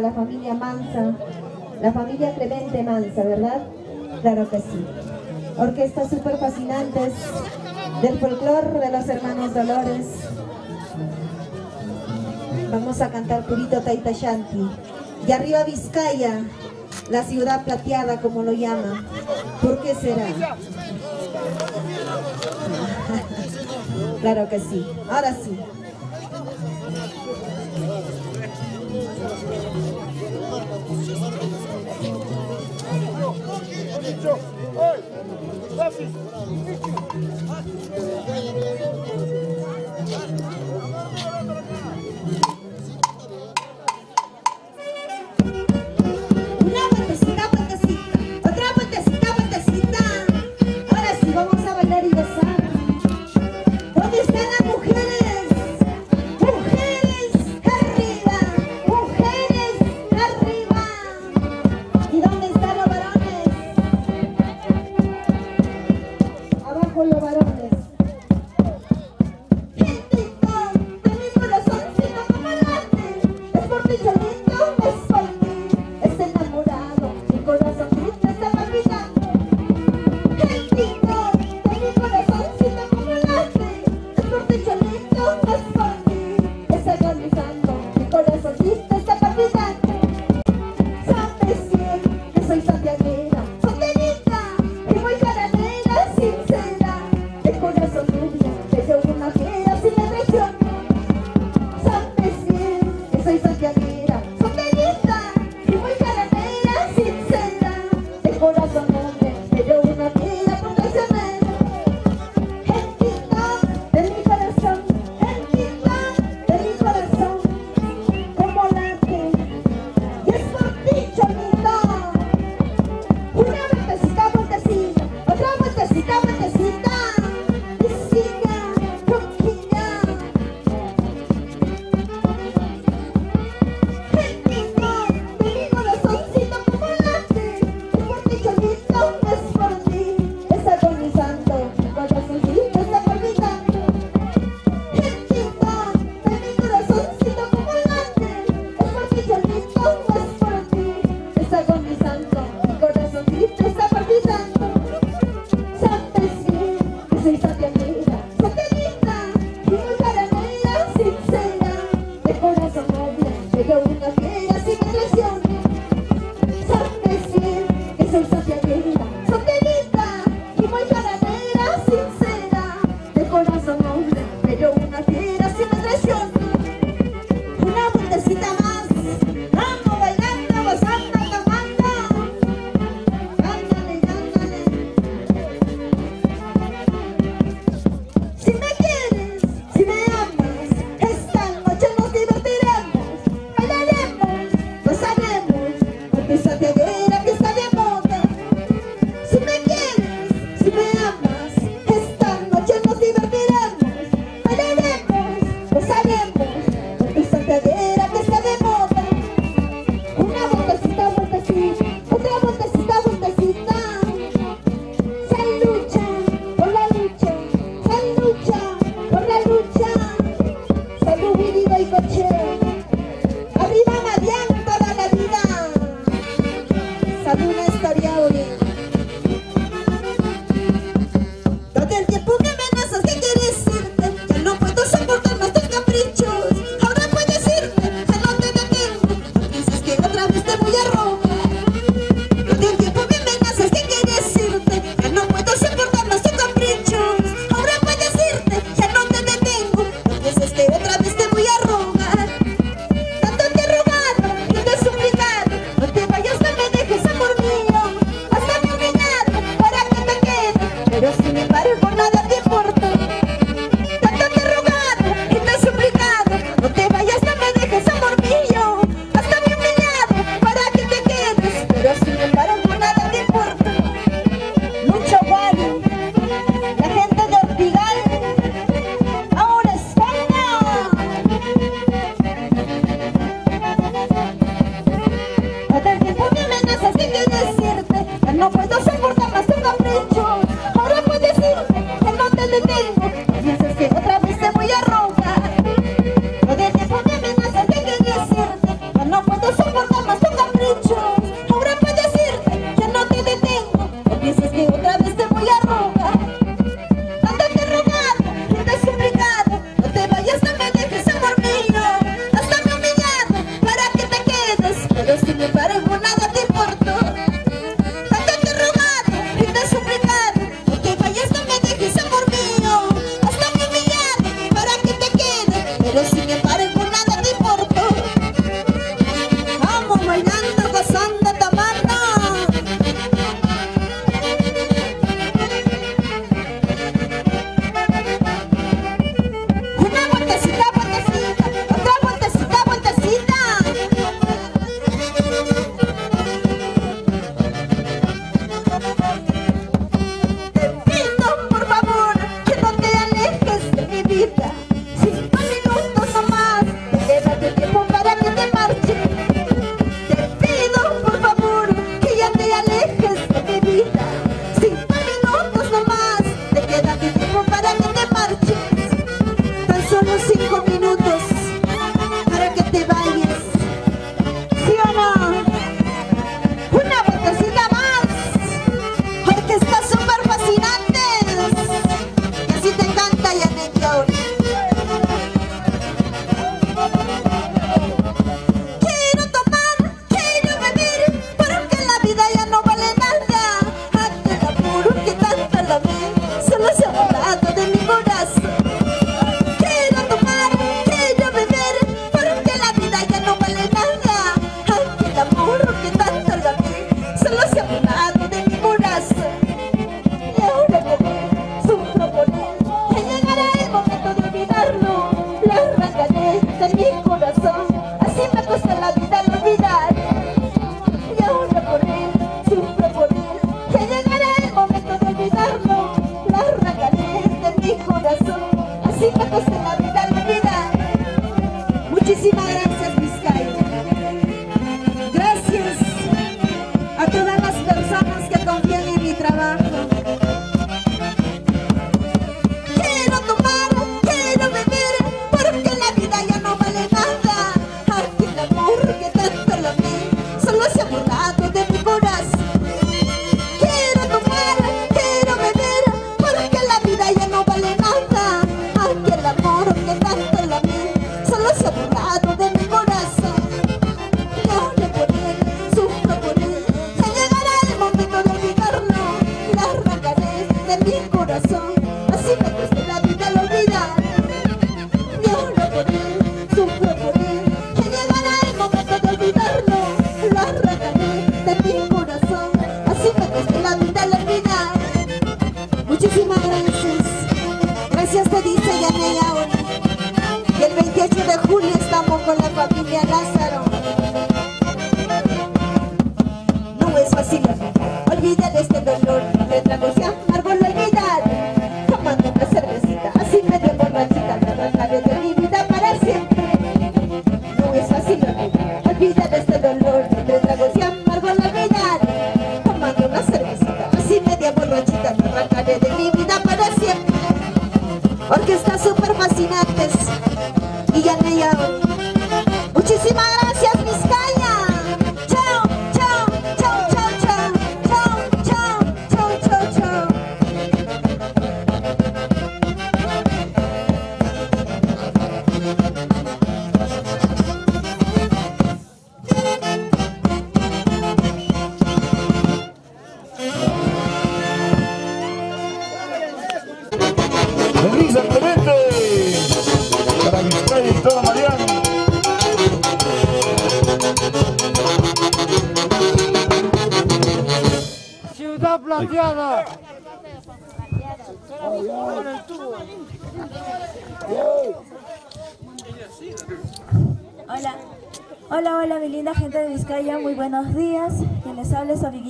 La familia Mansa, la familia Clemente Mansa, ¿verdad? Claro que sí. Orquestas súper fascinantes del folclore de los hermanos Dolores. Vamos a cantar Purito Taita Shanti. Y arriba Vizcaya, la ciudad plateada como lo llama. ¿Por qué será? claro que sí. Ahora sí. Vai, filho.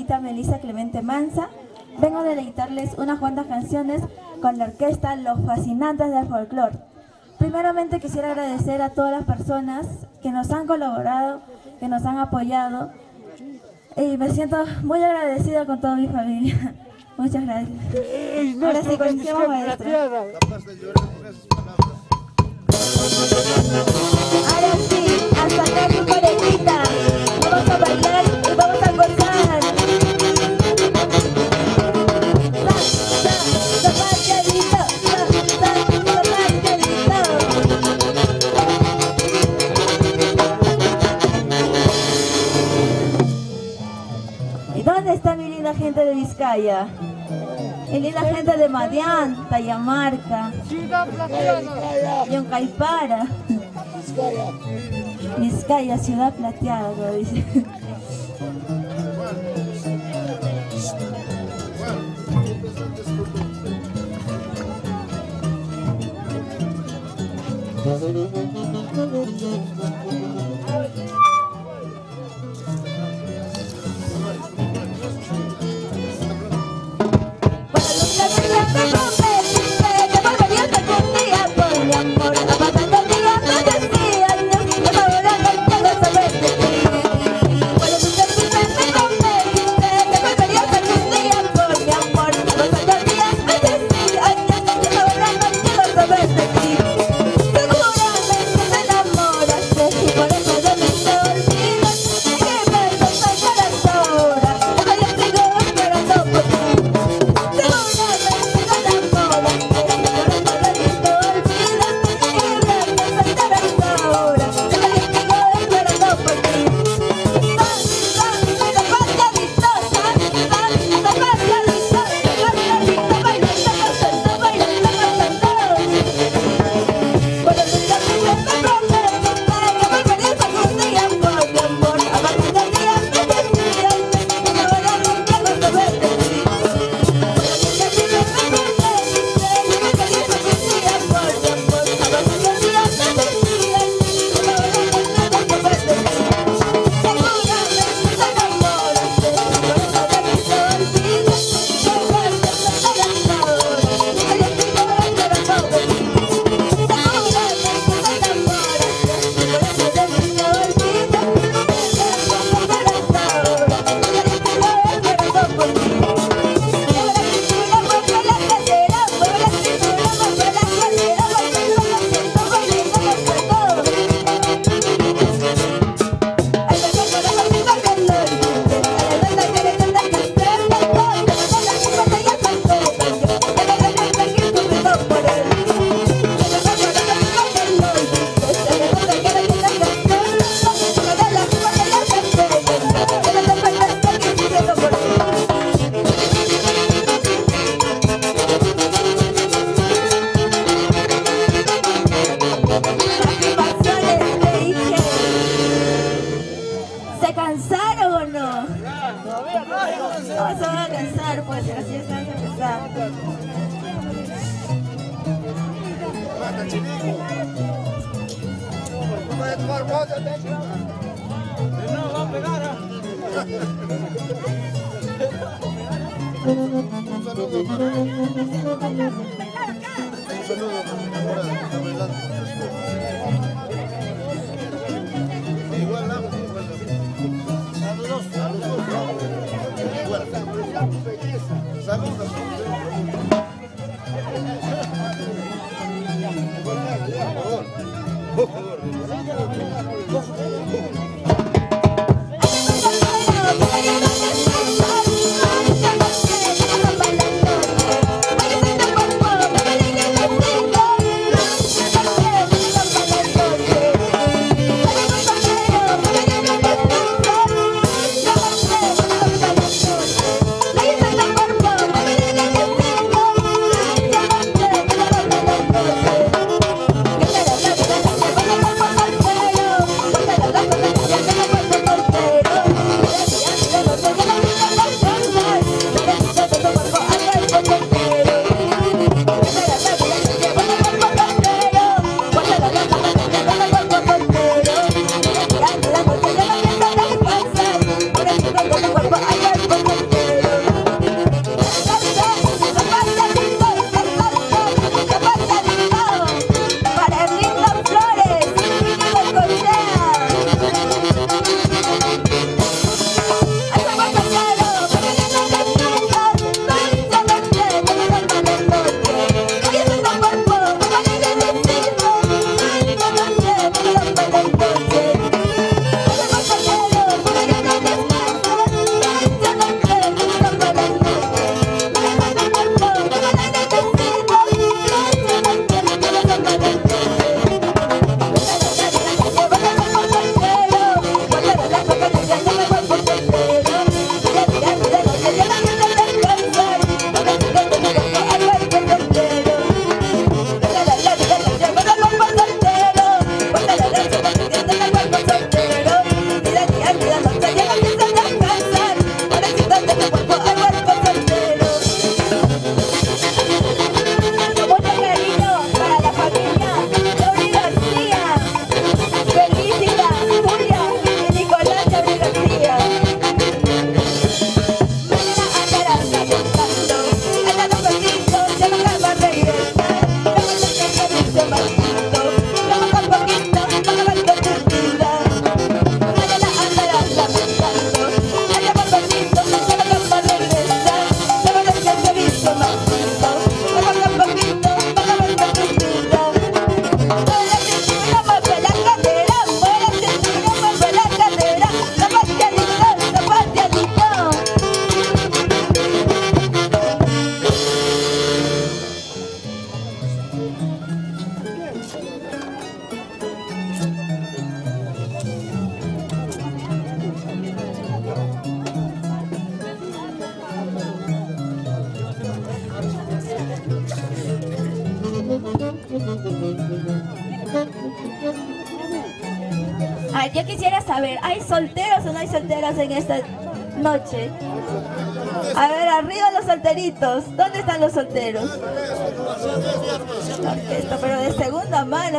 señorita Melissa Clemente Mansa. Vengo a deleitarles unas cuantas canciones con la orquesta Los Fascinantes del Folclore. Primeramente quisiera agradecer a todas las personas que nos han colaborado, que nos han apoyado y me siento muy agradecida con toda mi familia. Muchas gracias. Ahora sí, con. Yoncaipara. Vizcaya, ciudad plateada, dice. ¿Dónde están los solteros? Orquesta, pero de segunda mano.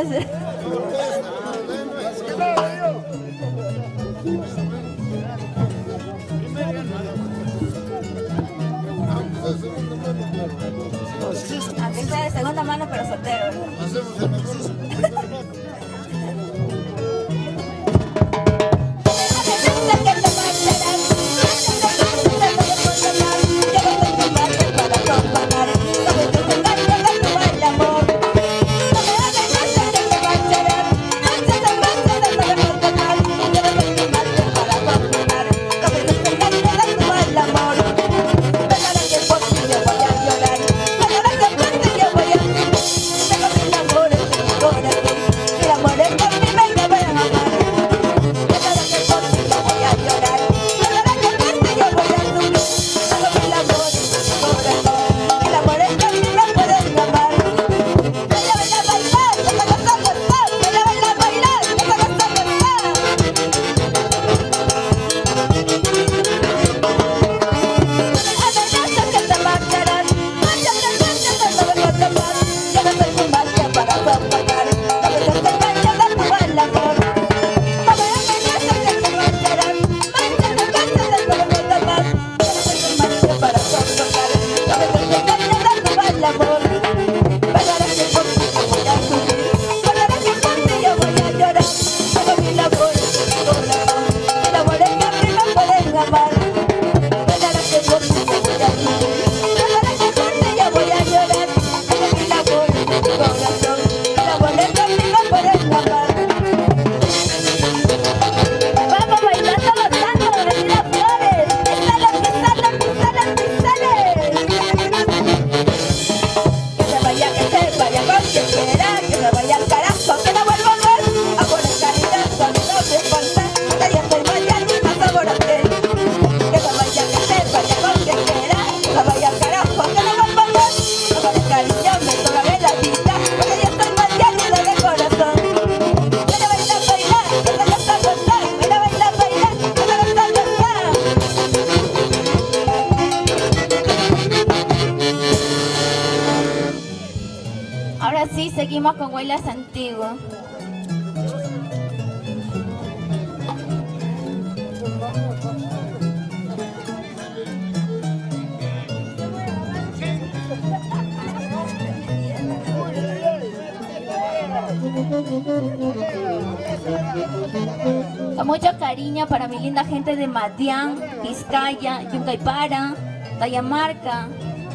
Matián, Vizcaya, Yuncaipara, Callamarca,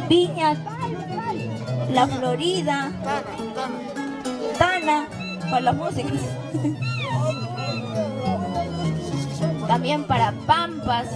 Viña, La Florida, Tana, para las músicas. También para Pampas,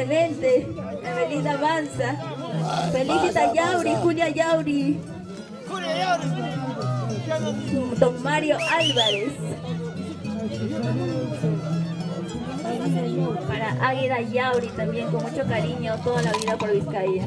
Clemente, Evelina Manza, Felicita Yauri, Julia Yauri, Don Mario Álvarez. Para Águeda Yauri también, con mucho cariño, toda la vida por Vizcaya.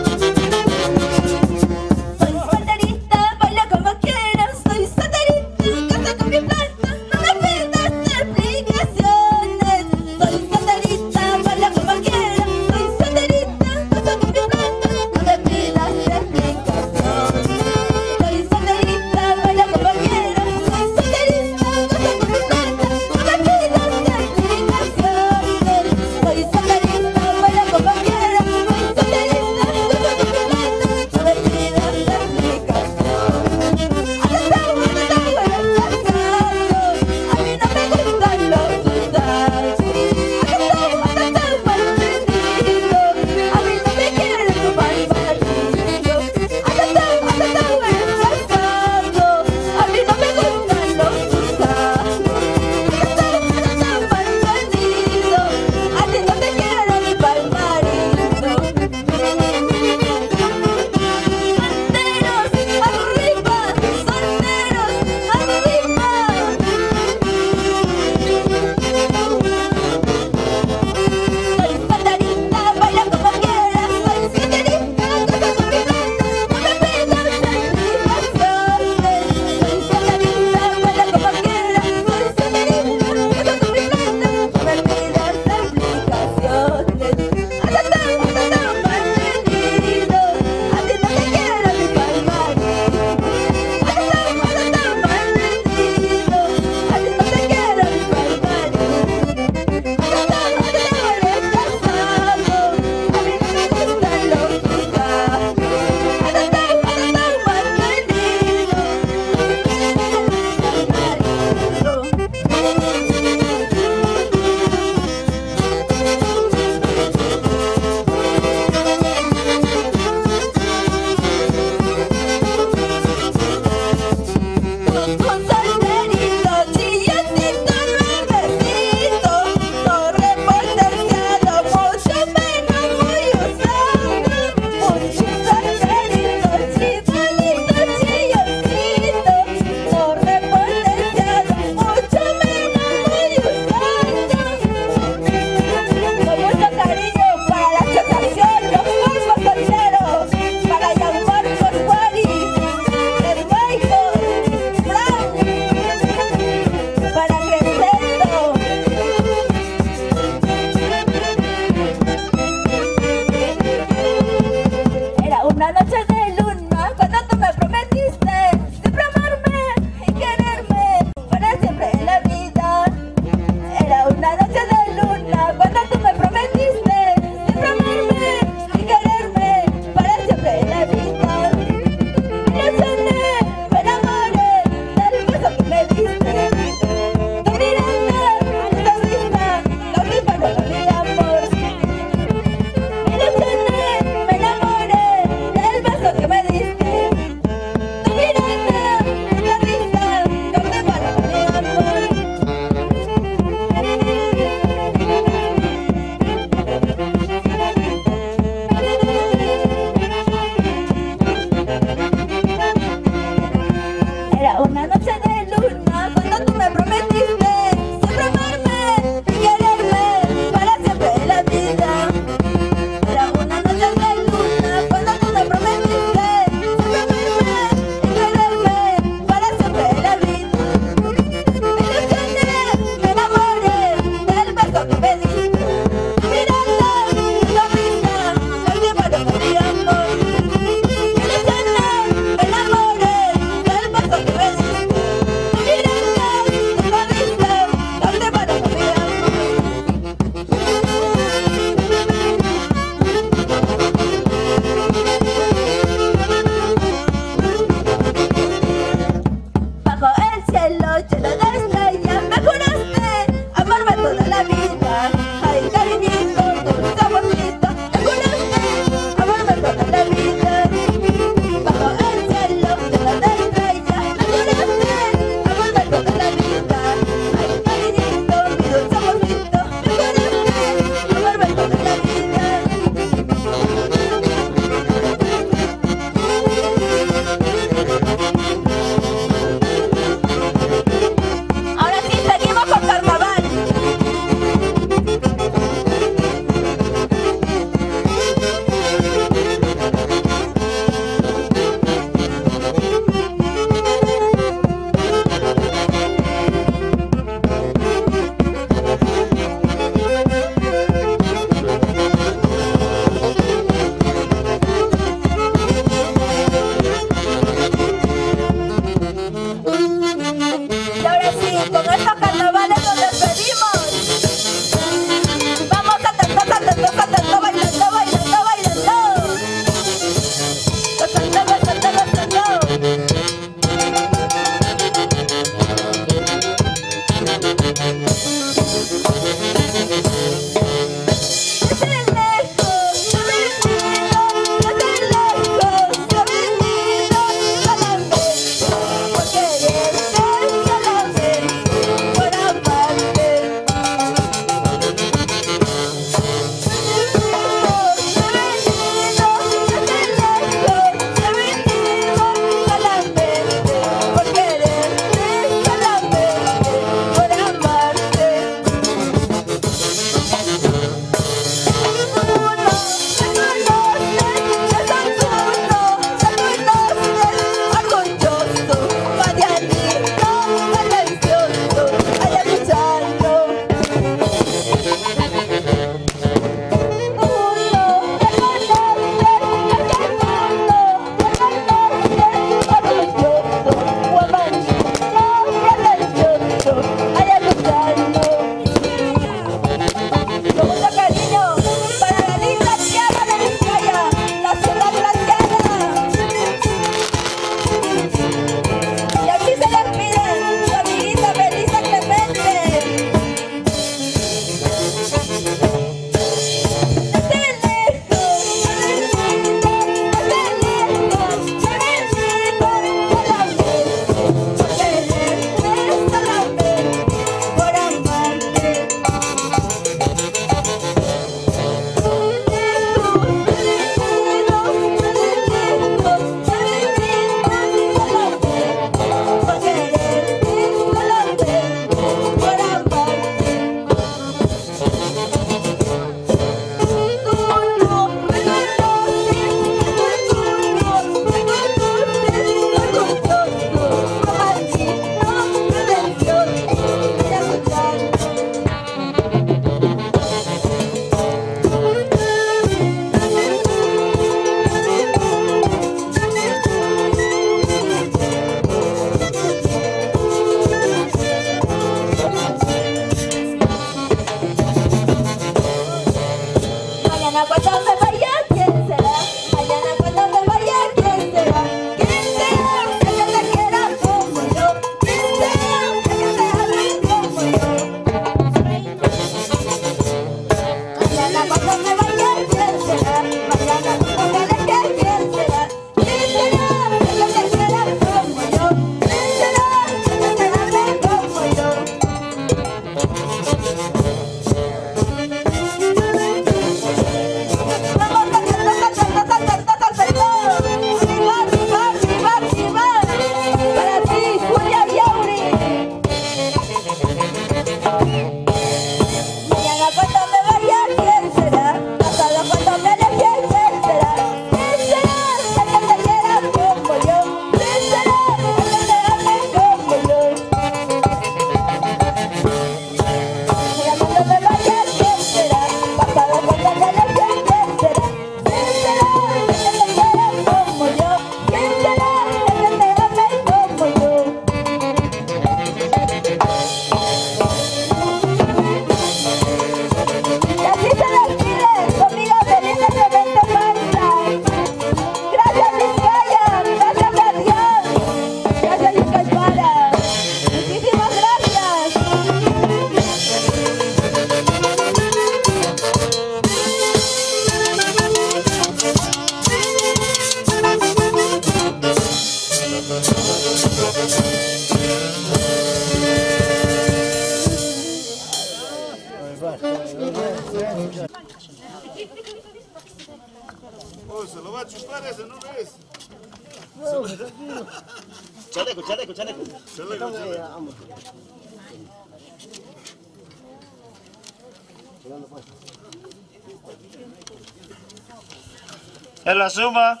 Es la suma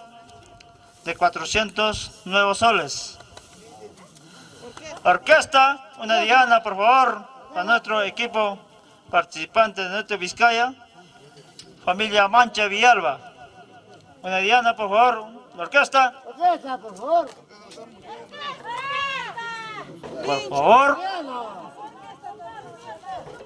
de 400 nuevos soles. Orquesta, una diana, por favor, a nuestro equipo participante de nuestro Vizcaya, familia Mancha Villalba. Una diana, por favor, la orquesta. por favor. Por favor.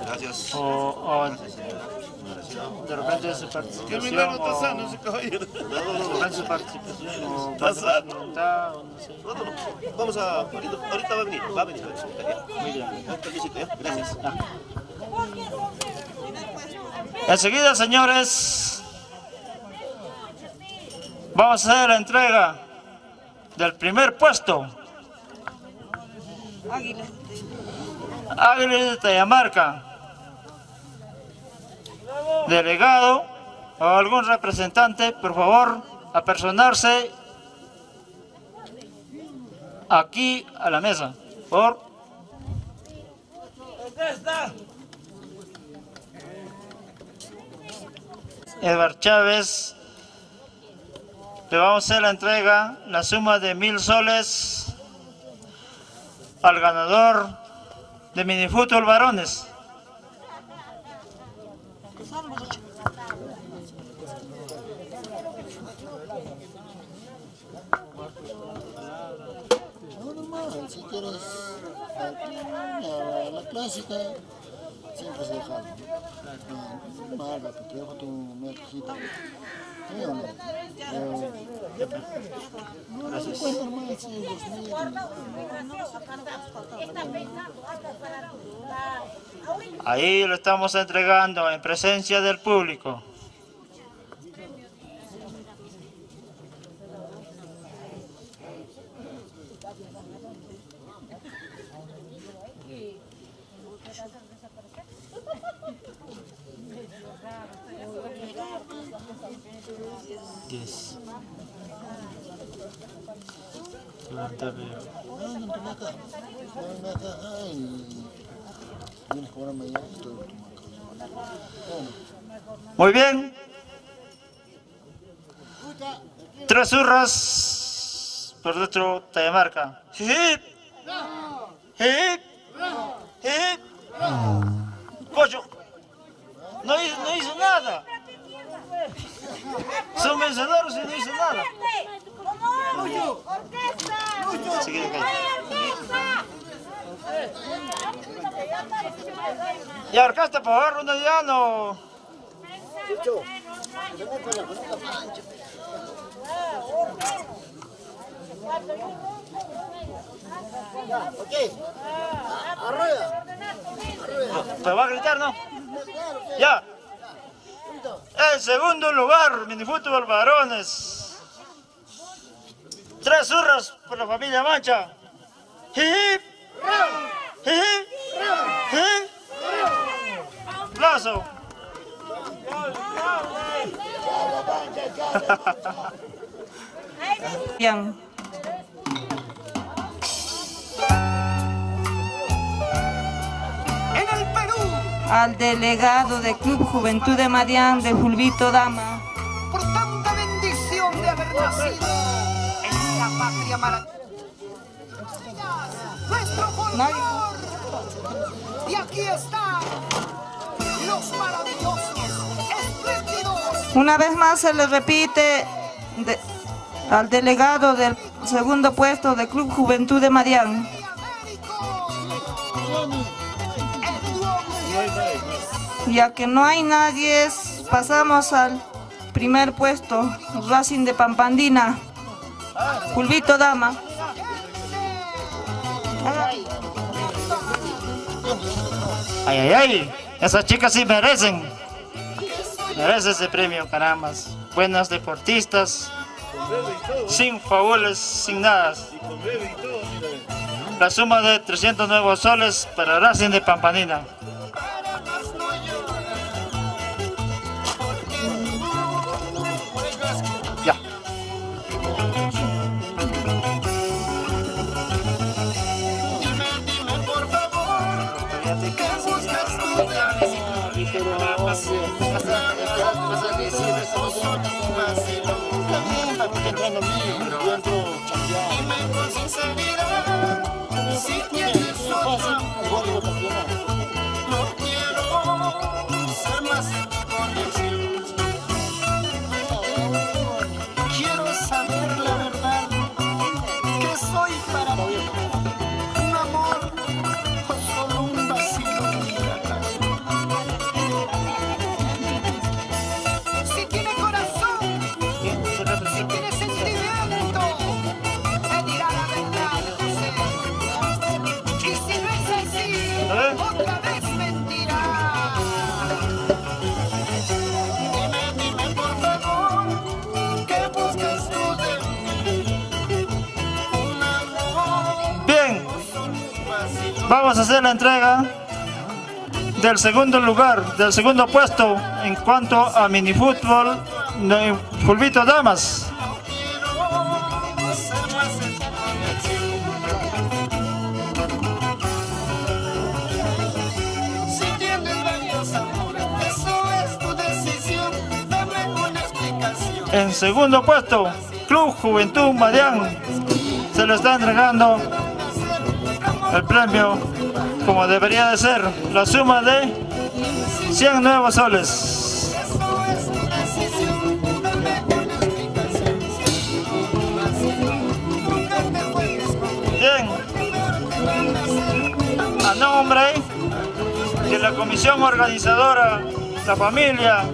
Gracias. O, o de repente su ¿Qué participación. milagro está o- sano ese caballero? de repente su participación. O Está sano. o no sé. No, no, no. Vamos a. Ahorita, ahorita va a venir, va a venir. Muy bien. Gracias. Enseguida, señores, vamos a hacer la entrega del primer puesto. Águilas de Tayamarca. Delegado o algún representante, por favor, apersonarse aquí a la mesa. Por Edward Chávez. Le vamos a hacer la entrega, la suma de mil soles al ganador de minifútbol varones. Si quieres la, clásica, siempre se deja. Dejo tu media cajita. ¿Sí o no? No, normal, sí, dos mil. Ahí lo estamos entregando en presencia del público. Diez. Planta veo. No, no, toma acá. Toma acá y vienes a cobrarme allá y todo toma acá. Bueno. Muy bien. Tres urras por nuestro Tayamarca. Hip, hip. Cocho, no hizo, no hizo nada. Son vencedores y no hizo nada. Sigue acá. Y orquesta, por favor, ronda ya no. Ok. Arrueda. ¿Me va a gritar, no? Ya. En segundo lugar, minifútbol varones. Tres zurras por la familia Mancha. Hip. Hip. Aplauso. Bien. En el Perú, Al delegado del Club Juventud de Marián de Fulvito Dama. por tanta bendición de haber nacido patria. Nuestro. Y aquí están los. Una vez más se le repite al delegado del segundo puesto del Club Juventud de Marián. Ya que no hay nadie, pasamos al primer puesto, Racing de Pampandina, Fulvito Dama. Ay, ay, ay. Esas chicas sí merecen. Merecen ese premio, carambas. Buenas deportistas. Sin favores, sin nada. La suma de 300 nuevos soles para Racing de Pampanina. Si tienes otra mujer, vamos a hacer la entrega del segundo lugar, del segundo puesto en cuanto a minifútbol de Fulvito Damas. En segundo puesto, Club Juventud Marián. Se le está entregando el premio como debería de ser, la suma de 100 nuevos soles. Bien, a nombre de la comisión organizadora, la familia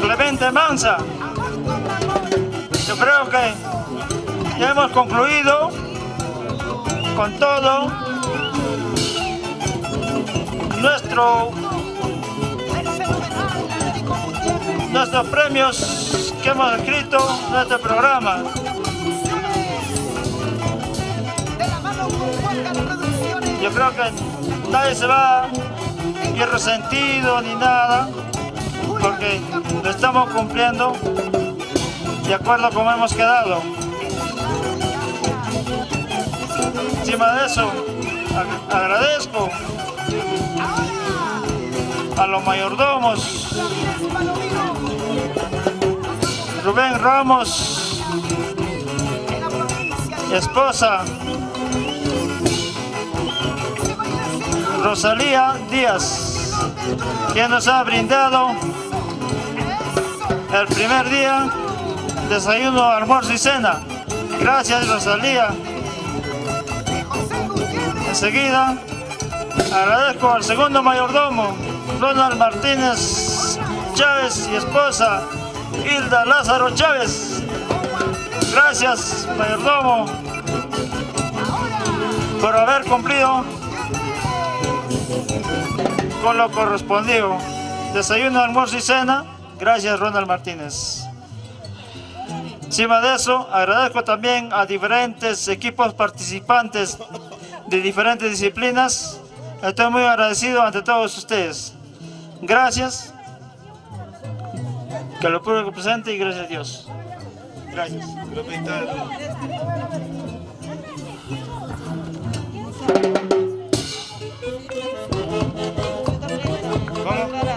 Clemente Mansa, yo creo que ya hemos concluido con todo nuestro nuestros premios que hemos escrito este programa. Yo creo que nadie se va ir resentido ni nada, porque lo estamos cumpliendo de acuerdo a como hemos quedado. Encima de eso, ag- agradezco a los mayordomos, Rubén Ramos. Esposa. Rosalía Díaz, quien nos ha brindado el primer día desayuno, almuerzo y cena. Gracias Rosalía. Enseguida agradezco al segundo mayordomo, Ronald Martínez Chávez y esposa Hilda Lázaro Chávez. Gracias mayordomo por haber cumplido con lo correspondido. Desayuno, almuerzo y cena. Gracias Ronald Martínez. Encima de eso, agradezco también a diferentes equipos participantes de diferentes disciplinas. Estoy muy agradecido ante todos ustedes. Gracias. Que lo puro presente y gracias a Dios. Gracias. ¿Cómo?